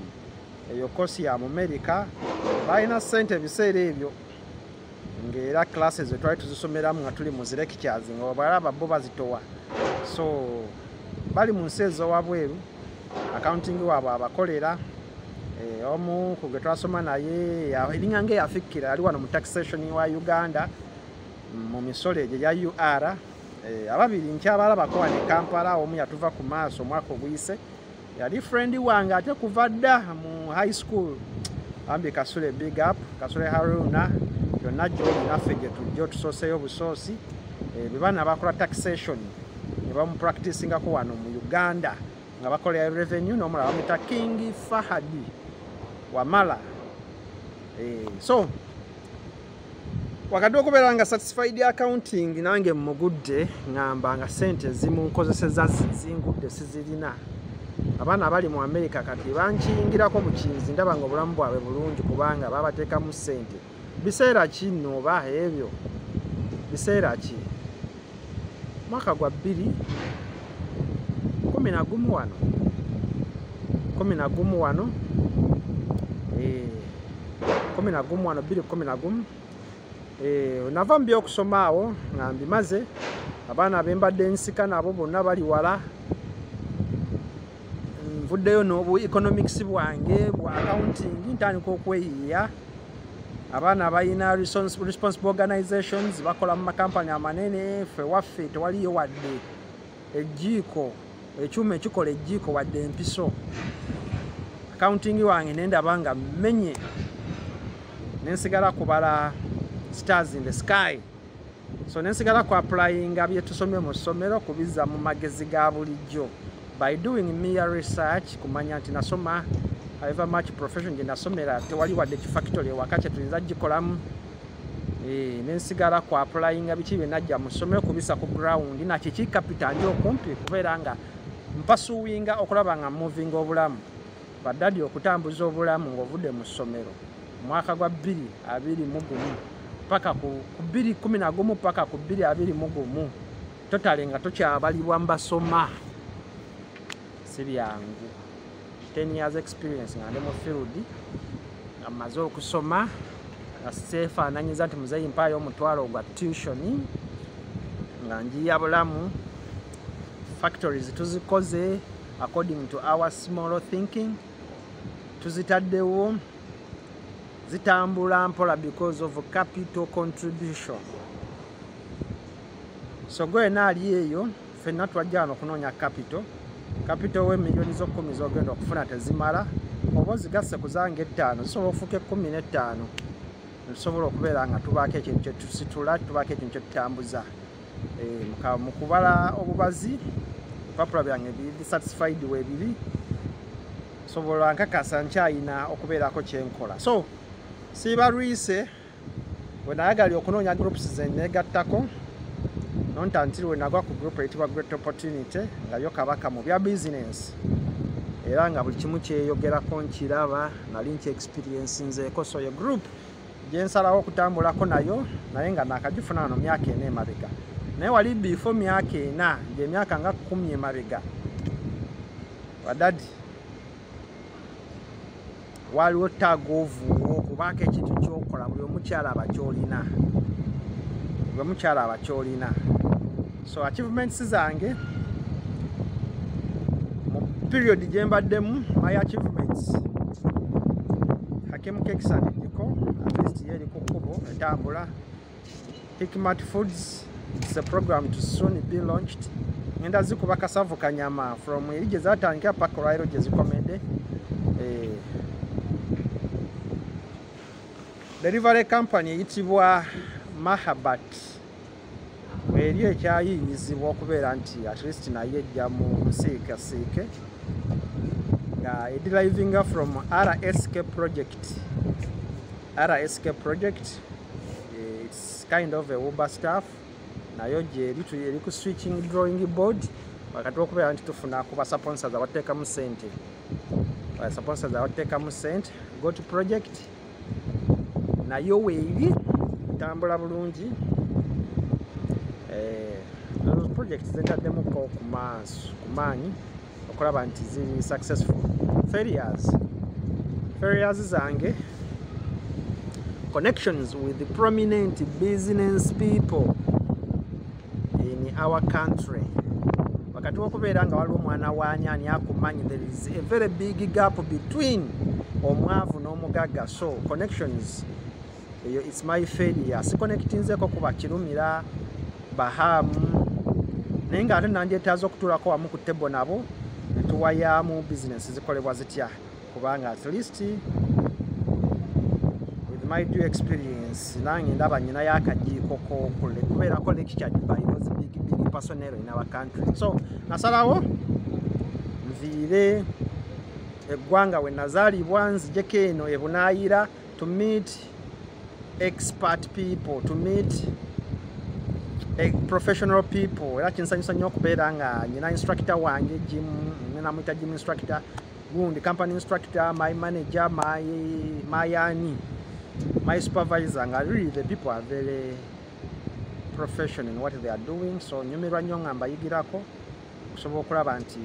Speaker 1: eyo kosi ya mumerica balina sente ebiseera ebyo ngaera classes ze twali tuzisomeramu nga tuli mu zilectures nga balaba bo bazitowa. So bali mu nsi ez'owabweru accounting waabwe abakolera Eh, omu ku gwe twasoma naye eringa nga eyafikkira ali wano mu taxation wa uganda mu misolo egyo egya ur Eh, ababiri nkyabalabako wano e kampala omu yatuva ku maaso omwaka oguyise yali friend wange ate kuva dda mu high school. Ambi kasule big up kasule haruna yonna gyoli naffe gye tujja otusooseyo busoosi Eh, bwe baana bakola taxation ne bamupracticingako wano mu uganda nga bakolera revenue n'omulala bamwita king fahadi wamala. Eh, so wakati okubeera nga satisfied accounting nange mugudde ngamba nga sente zimunkozeseza zi- zingudde sizirina. Abaana abali mu america kati bankiyingirako bukinzi ndaba nga obulamu bwabwe bulungi kubanga babateekamu sente biseera ki nno oba ebyo? Biseera ki? Mwaka gwa bbiri kumi na gumu wano kumi na gumu wano Eh, kumi na gumu wano bbiri kumi na gumu Eh, nava mu byokusoma awo nga mbimaze abaana abembadde nsika nabo bonna bali wala. Nvuddeyo n'obu economics bwange bwa accounting ntandika okweyiya abaana abalina respons- responsible organizations bakola mu makampani amanene ffe waffe tewaliyo wadde. Ejiiko ekyuma ekikola ejiiko wadde empiso. Accounting wange nendaba nga mmenye. Nensigala kubala stars in the sky. So nensigala ku applyinga byetusomye mu ssomero kubizza mu magezi ga bulijjo. By doing mere research kumanya nti nasoma however much profession gye nasomera tewali wadde kifactory ewaka kyetuyinza gikolamu. Eh, nensigala ku applyinga biki bye najja mu ssomero kubisa ku ground. Nakiki capital ndi okumpi kubeera nga mpasuwinga okulaba nga moving obulamu. Baddadi okutambuza obulamu ng'ovudde mu ssomero. Mwaka gwa bbiri abiri mu gumu paka ku ku bbiri kumi na gumu paka ku bbiri abiri mu gumu totale nga tokyabalibwa mbasoma. Si byangu 10 years experience nga ndi mu field nga mmaze okusoma nga seefaananyiza nti muzeeyi mpaayo omutwalo gwa tuition nga njiya bulamu. Factories tuzikoze according to our small thinking. Tuzitaddewo zitambula mpola because of capital contribution. So gwena ali eyo ffenna twajja wano okunoonya capital capital w'emiliyoni z'okkumi z'ogenda okufuna tezimala oba ozigasse ku zange ettaano zisobola okufuuka ekkumi n'ettaano. Netusobola okubeera nga tubaako ekintu kyetusitula tubaako ekintu kyetutambuza Eh, mu kubala obubazi ebipapula byange biri satisfied webiri sobola nkakasa nkyayina okubeerako kyenkola so siibalwise bwe nayagalya okunoonya groups ze neegattako nontantiri we nagwa ku group eyitibwa great opportunity nga yo kabaka mu bya bizinensi era nga buli kimu kyeyogerako nkiraba nali nkye experience nzeeko so yo group. Gyensalawo okutambulako nayo naye nga nakagifuna wano myaka ena emabega. Naye wali bifo myaka ena gyemyaka nga kumi emabega. Wadadi waliwo tagoovuwo okubaako ekintu kyokola buli omukyalaba kyolina. Buli omukyalaba kyolina so achievements zange mu period gyembaddemu my achievements. Hakimu kekisanidiko at least ye eri ku kkubo etambula. Hikmat foods its a program to soon be launched. Ngenda zikuba kasavu kanyama from eri gye zatandikira paka olwaliro gye zikomedde. Eh, delivery company eyitibwa mahabat eri ekyayiyizibwa okubeera nti at least naye ejja mu nsiikasiike nga edrivinga from rsk project. Rsk project its kind of a uber staff nayo gyeri eri ku switching drawing board wakati wokubeera nti tufuna ku basponsors abateekamu sente basponsors abateekamu sente got project. Nayo weeri tambula bulungi Eh, ezo project zentaddemuko ku maaso ku maanyi okulaba nti ziri successful. Failures failures zange connections with the prominent business people in our country. Wakati wokubeera nga waliwo omwana wanyani akumanyi there is a very big gap between omwavu n'omugagga so connections eyo its my failure. Siconnectinzeko kuba kirumira bahamu. Naye nga ate nandyetaaza okutuulako wamu ku tebo nabo netuwayamu bizinesi zikolebwa zitya? Kubanga at least with my due experience nange ndaba nyinayo akajiiko kokule kubeerako lectured by those big big personnel in our country. So nasalawo nviire eggwanga we nazaalibwa nzijeko eno ebunaayira to meet expert people to meet professional people. Era kinsanyusa nnyo okubeera nga nyina instructor wange gym namwita gym instructor gundi company instructor my manager my my ani my supervisor nga really the people are very professional in what they are doing. So nyumirwa nnyo nga mbayigirako okusobola okulaba nti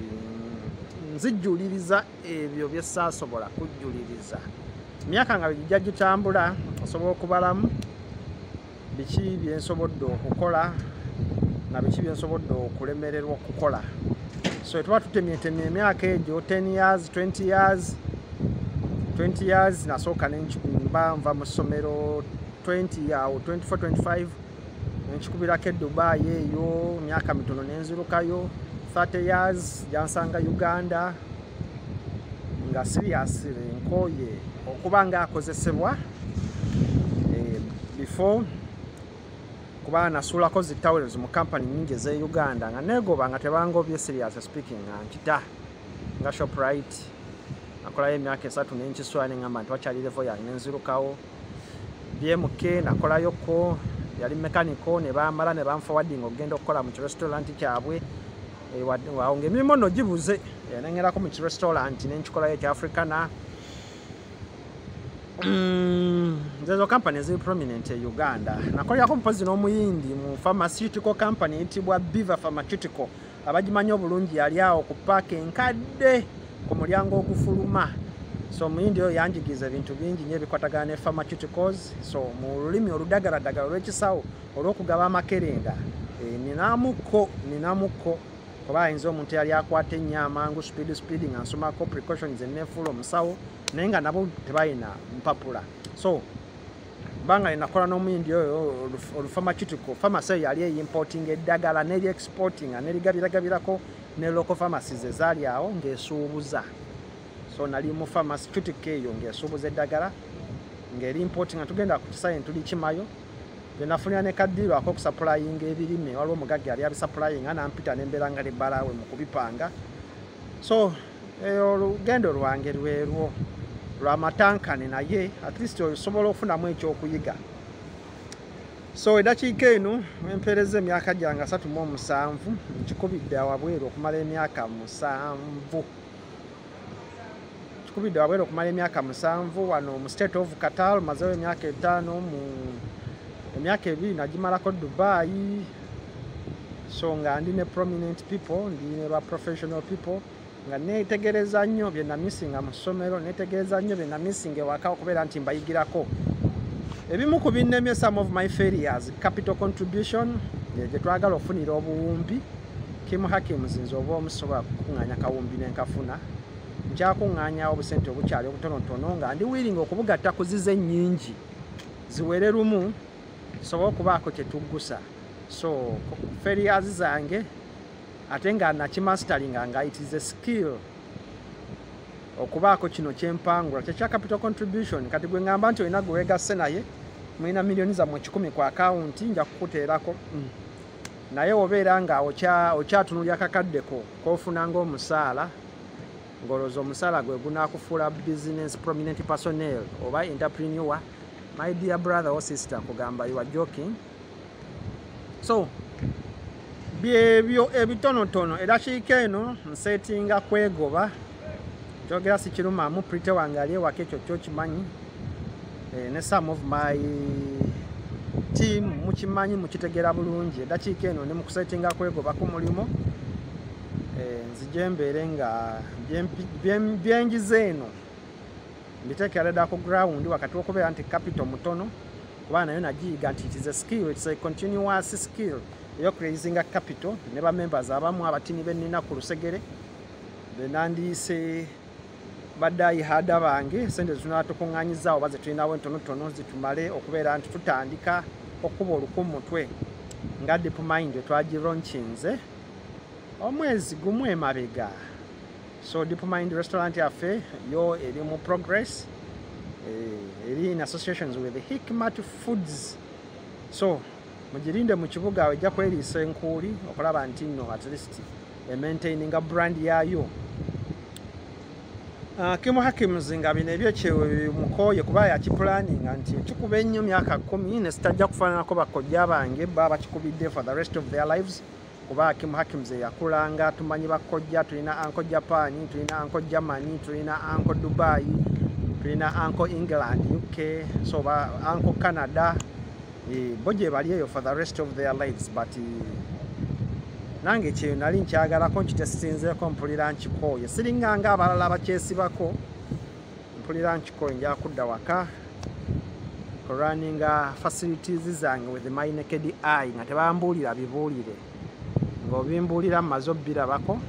Speaker 1: nzijuliriza ebyo bye saasobola kujuliriza. Emyaka nga bwegijja gitambula osobola okubalamu biki byensobodde okukola na biki byensobodde okulemererwa okukola. So tuba tutemyetemye emyaka egyo 10 years 20 years 20 years nasooka nenkikumba nva mu ssomero 20 awo 24 25 nenkikubirako edubayi eyo myaka mitono nenzirukayo 30 years gyansanga uganda nga seriously nkooye okuba nga akozesebwa eh, before kuba nasuulako zi towels mu kampany nyingi ez'e uganda nga negoba nga tebangobye serious speaking nga nkita nga shoprite nakolayo emyaka esatu nenkiswala neŋamba nti wakyali levo yange nenzirukawo bmk nakolayoko yali mekanico ne bamala ne banforwarding okugenda okukola mu kirestaurant kyabwe. Eh, wad- awo ngaemirimu nno gibuze Eh, neŋŋerako mu kirestaurant nenkikolayo ekyafricana Mm, zezo kampany eziri prominent e uganda. Nakolerako mpozi n'omuyindi mu pharmaceutical company eyitibwa biva pharmaceutical. Abagimanyi obulungi yali awo ku paaka enkadde ku mulyango ogufuluma. So omuyindi oyo yanjigiriza ebintu bingi nyo ebikwatagana ne pharmaceuticals. So mu lulimi oludagaladagala olw'ekisawo olw'okugaba amakerenga eh, ninamuko ninamuko oba ayinza omuntu eyali akwata ennyo amangu speed speed nga nsomako precautions enefuula omusawo naye nga nabo tebalina mpapula. So kubanga nenakola n'omuyindi oyo olupharmaceutical pharmacy eyo yali eyimporting eddagala neri exporting nerigabiragabirako ne local pharmacies ezaali awo ng'esuubuza. So nali mu pharmaceutical eyo ng'esuubuza eddagala ng'eri impoti nga tugenda ku kisayi tuli kimayo. Byenafunira ne kaddiiro ak'okusapulayinga ebirime waliwo omugagga yali abisapulayinga nampita nembeera nga libbalaawe mu kubipanga. So olugendo lwange lwerwo lwamatankane naye at least osobola okufunamu ekyokuyiga. So edakiika eno empeereza emyaka gyange asatu mu omusanvu nkikubidde awabweru okumala emyaka musanvu. Kikubidde awabweru okumala emyaka musanvu wano mu state of qatar mazeho emyaka etaano mu emyaka ebiri nagimalako dubai. So nga ndi ne prominent people ndi ne ba professional people nga netegereza nnyo bye namisinga mu ssomero netegereza nnyo bye namisinga ewaka okubeera nti mbayigirako. Ebimu ku binnemye some of my failures capital contribution gye twagala okufunira obuwumbi. Kimu hakims nze oba omusobola kukuŋŋaanya kawumbi nenkafuna nkyakuŋŋaanya obusente obukyali obutonotono nga ndi wiringa okubugatta ku zize ennyingi ziwere lumu tusobole okubaako kyetuggusa so failures zange ate nga nakimasteringa nga it is a skill. Okubaako kino kyempangula kyekya capital contribution. Kati gwe ŋŋamba nti olina gwe weegasse naye mulina miliyoni zammwe kikumi ku akawunti nja kukuteerako. Mm. naye obeera nga okyatunulya kakaddeko kofuna ngaomusaala ng'olowooza omusaala gwe gunakufuula business prominent personnel oba entrepreneur my dear brother or sister kugamba you are joking. So byebyo ebitonotono era kiika eno nsetinga kwegoba. Kyogera sikirumamu prite wange ali ewaka ekyo kyokimanyi. E, ne some of my team mukimanyi mukitegeera bulungi. Edakiika eno ne mukusetinga kwegoba ku mulimu. E, nzije mbeere nga byenjize eno. Mbiteekera ddala ku ground wakati wokubeera nti capital mutono kuba nayo nagiyiga nti it is a skill its a continuous skill. Eyokuraisinga capital ne bamembers abamu abatini benina ku lusegere benandiise baddayihada bange sente zetunaba tukuŋŋanyizaawo oba zetulinawo entonotono zitumale okubeera nti tutandika okuba oluku mutwe. Nga dipmind twagironkinze omwezi gumu emabega. So dipmind restaurant yaffe yo eri mu progress eri in associations with hikmat foods. So mugirinde mu kibuga ejja kweriisa enkuuli okulaba nti nno at least emaintaininga brand yayo uh, kimu hakims nga bino ebyekyemukoye kuba yakipulaninga nti kikuba ennyo myaka kumi nesitajja kufaananako bakojja bange baba bakikubidde for the rest of their lives. Kuba kimu hakims eyakulanga tumanyi bakojja tulina anko japan tulina anko germany tulina anko dubai tulina anko england uk so ba anko canada. Bo gye bali eyo for the rest of their lives but nange kyeyo nali nkyagalako nkitesisinzeeko mpulira nkikooye siringanga abalala bakyesibako mpulira nkikooye njala kudda waka kuraninga facilities zange with my naked eye nga tebambuulira bibuulire. Ng'obimbuulira mmaze obbirabako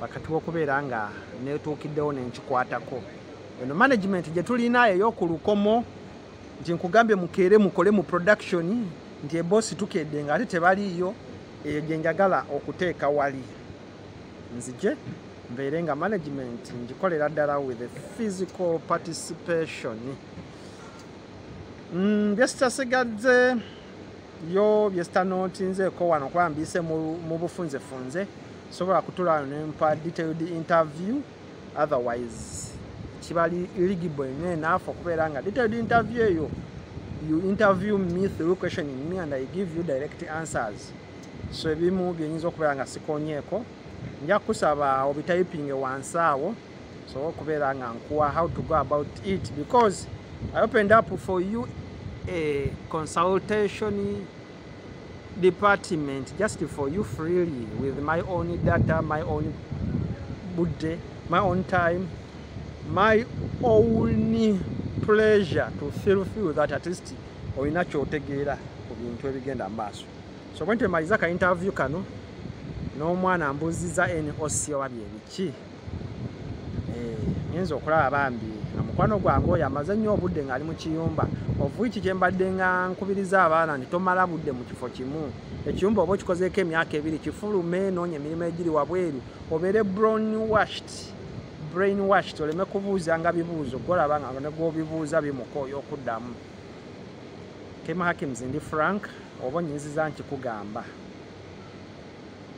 Speaker 1: wakati w'okubeera nga netuukiddewo nenkikwatako eno management gye tulina ey'oku lukomo nti nkugambye mukeere mukole mu production nti ebosi tukedde nga ate tebaliiyo eyo gye njagala okuteeka wali. Nzije mbeere nga management ngikolera ddala with physical participation. Mm, byesitasigadde yo byesitanootinzeeko wano kuba mbiise mu bufunzefunze sobola kutula nempa detailed interview otherwise kibali eligible enough okubeera nga detailed interview eyo. You interview me through questioning me and i give you direct answers. So ebimu byenyinza okubeera nga sikonyeeko. Nja kusaba obitayipinge wansi awo so okubeera nga nkuwa how to go about it because i opened up for you a consultation department just for you freely with my own data my own budde my own time my own pleasure to feel feel that at least olina kyotegeera ku bintu ebigenda mu maaso. So bwe ntemaliza ka interview kano n'omwana mbuuziza noc oba byebiki nyinza okulaba bambi nga mukwano gwange oyo amaze nnyo obudde ng'ali mu kiyumba ovuiki kye mbadde nga nkubiriza abaana nti tomala budde mu kifo kimu. Ekiyumba oba okikozeeko emyaka ebiri kifulume noonya emirimu egiri wabweru obeere brown washed brain wash toleme kubuuzanga bibuuzo golaba nga negwobibuuza bimukooya okuddamu. Kim hakims ndi frank oba onyinziza nkikugamba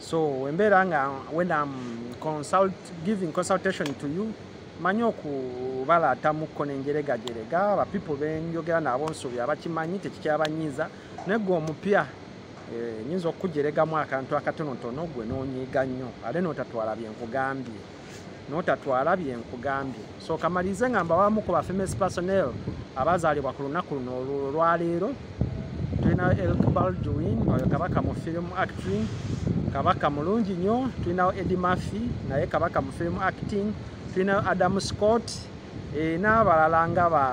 Speaker 1: so wembeera nga when am consult, giving consultation to you manyi okubalaatamuko nenjeregajerega bapeople benjogera nabo nsuubi abakimanyi tekikyabanyiza naye gwe omupya eh, nyinza okukujeregamu akantu akatonotono gwe noonyiiga nnyo ate nootatwala byenkugambye nootatwala byenkugambye. So kamalize nga mbawamu ku bafemes personnel abazaalibwa ku lunaku luno olwaleero. Tulina elkbaldwin oyo kabaka mu film acting kabaka mulungi nnyo. Tulinawo edi murphy naye kabaka mu film acting. Tulinayo adam scott e, n'abalala nga ba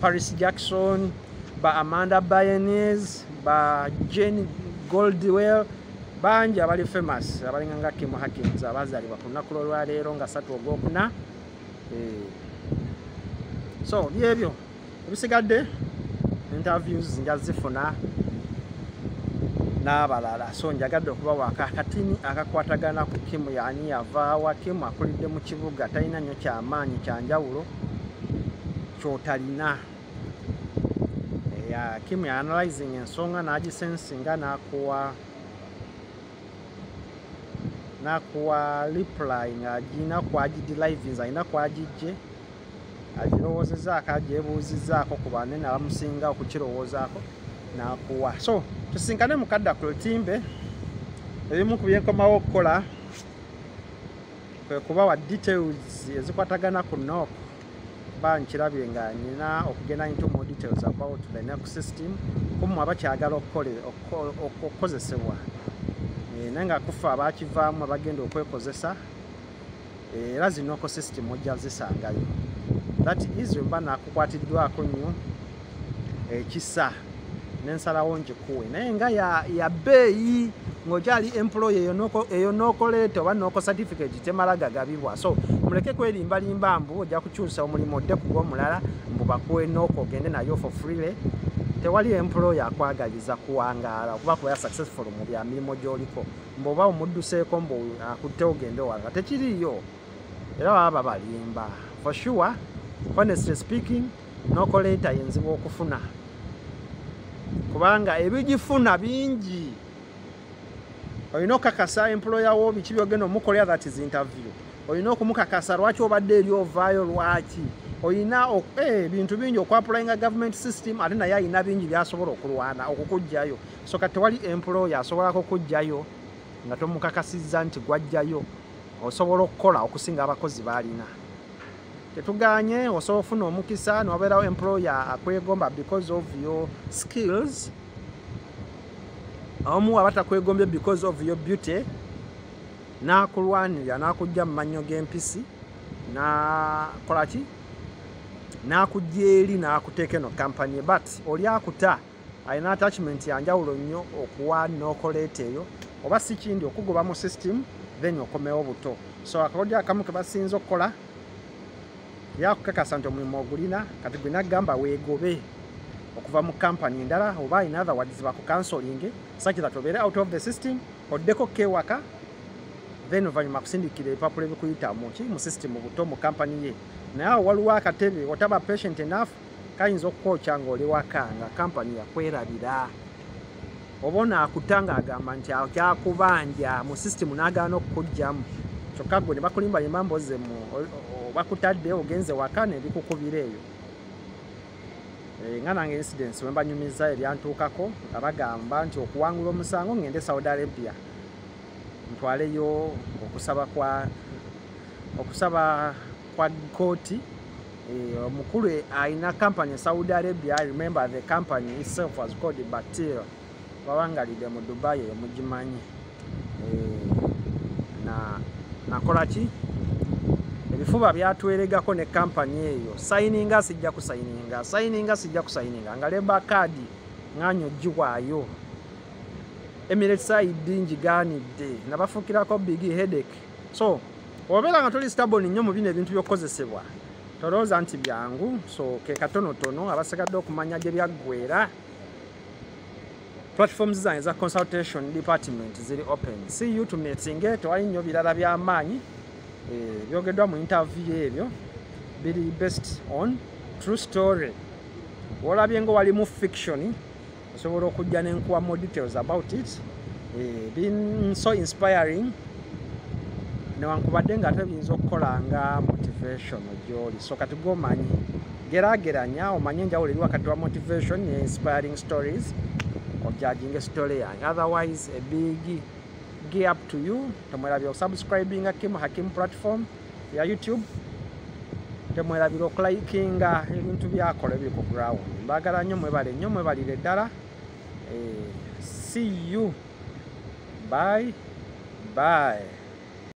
Speaker 1: paris jackson ba amanda bayenes ba jane goldwell bangi abali famous abalinga nga kim hakins abazaalibwa ku lunaku lwolwaleero nga satu ogwokuna. E, so byebyo ebisigadde interviews nja zifuna n'abalala. So njagadde okubawaka akatini akakwatagana ku kimu yani yavaawa. Kimu akulidde mu kibuga talina nnyo kyamaanyi kyanjawulo kyotalina. Ya kimu yaanalyzing ensonga n'agisensinga n'akuwa n'akuwa reply ng'agina kwagidilivinza alina kwagijje agirowoozezaako agyebuuzizaako ku banene abamusinga okukirowoozaako nakuwa so tusinkane mukadda ku lutimbe ebimu ku byenkomawo okukola kwe kubawa details ezikwatagana ku nok kuba nkirabye nga nyina okugenda into more details about the neck system kumu abakyagala okukozesebwa naye nga kufa abakivaamu abagenda okwekozesa era zinoko system ojja zisangayo. That is mba nakukwatiddwako nnyo ekisa nensalawo nkikuwe naye nga ya bbeeyi ng'okyali employe eyo nokoleeta oba noko certificate temala gagabibwa. So muleke kwerimbalimba mbu ojja kukyusa omulimu odde ku gw'omulala mbu bakuwe nooko ogende nayo for freely tewali employe akwagaliza kuwangaala okuba kuba successful mu bya mirimu gy'oliko. Mbu oba omudduseeko mbu akutte ogende owalala tekiriiyo. Era baba balimba. For sure honestly speaking nokoleeta yenzibu okufuna kubanga ebigifuna bingi. Olina okukakasa employer wo biki byogenda omukolera that is interview? Olina okumukakasa lwaki obadde eri ovaayo lwaki olina ebintu bingi okwapulayinga government system ate naye alina bingi byasobola okulwana okukugjayo so kati tewali employer asobolako okugjayo nga tomukakasizza nti gwajjayo osobola okukola okusinga abakozi baalina tetuganye osobola ofuna omukisa niwabeerawo employer akwegomba because of your skills. Omu aba takwegombye because of your beauty nakulwanirira nakujja mu mannyo g'empisi nakolaki nakujja eri nakuteeka eno kampany but oli akuta alina attachment yanjawulo nnyo okuwa nokoleeta eyo oba si kindi okugoba mu system then okomewo buto. So akakodyo akamu ke basinza okukola yakukakasa nti omulimu ogulina kati gwina kugamba weegobe okuva mu kampany endala oba in other words bakukansoling such that obeere out of the system oddeko kewaka then oluvannyuma kusindikira ebipapula ebikuyita muki mu system buto mu kampany ye naye awo waliwo akatebe otaba patient enough kayinza okukwokya ngaoli waka nga kampany yakwerabira. Oba onaakuta ng'agamba nti kyakubanja mu system n'agaana okukugjamu kyokka gwe ne bakulimbalimba mbozemu bakutadde ogenze waka nebikukubira eyo. Nga nange incidence wembanyumiza ebyantuukako nga bagamba nti okuwangula omusango ngende saudi arabia. Ntwaleyo okusaba kwa okusaba kwa kooti omukulu alina company saudi arabia remember the company itself was called batil. Bawangalidde mu dubai eyo mugimanyi. Nakola ki? Ebifuba byatweregako ne kampani eyo. Sayininga sijja kusayininga. Sayininga sijja kusayininga. Nga leba kaadi nganya ogiwaayo emirates id ngigaanidde nabafuukirako big headache. So obeera nga toli staboni nnyo mu bino ebintu by'okukozesebwa tolowooza nti byangu so ke katonotono abasigadde okumanya gye byaggwera platforms zange za consultation department ziri open. See you tumetinge tewali nnyo birala by'amaanyi Eh, byogeddwa mu interview ebyo biri based on true story. Olabye nga walimu fiction osobola okujja nenkuwa more details about it. Eh, been so inspiring newankubadde nga ate biyinza okukola nga motivation gyoli. So kati gomanyi gerageranya omanye enjawulo eri wakati wa motivation ne inspiring stories ojajinga story yange. Otherwise a big gi up to you. Temwerabira okusubscribinga kim hakim platform ya youtube. Temwerabira okulikinga ebintu byakola ebiri ku ground. Mbagala nnyo mwebale nnyo mwebalire ddala Eh, see you. Bye. Bye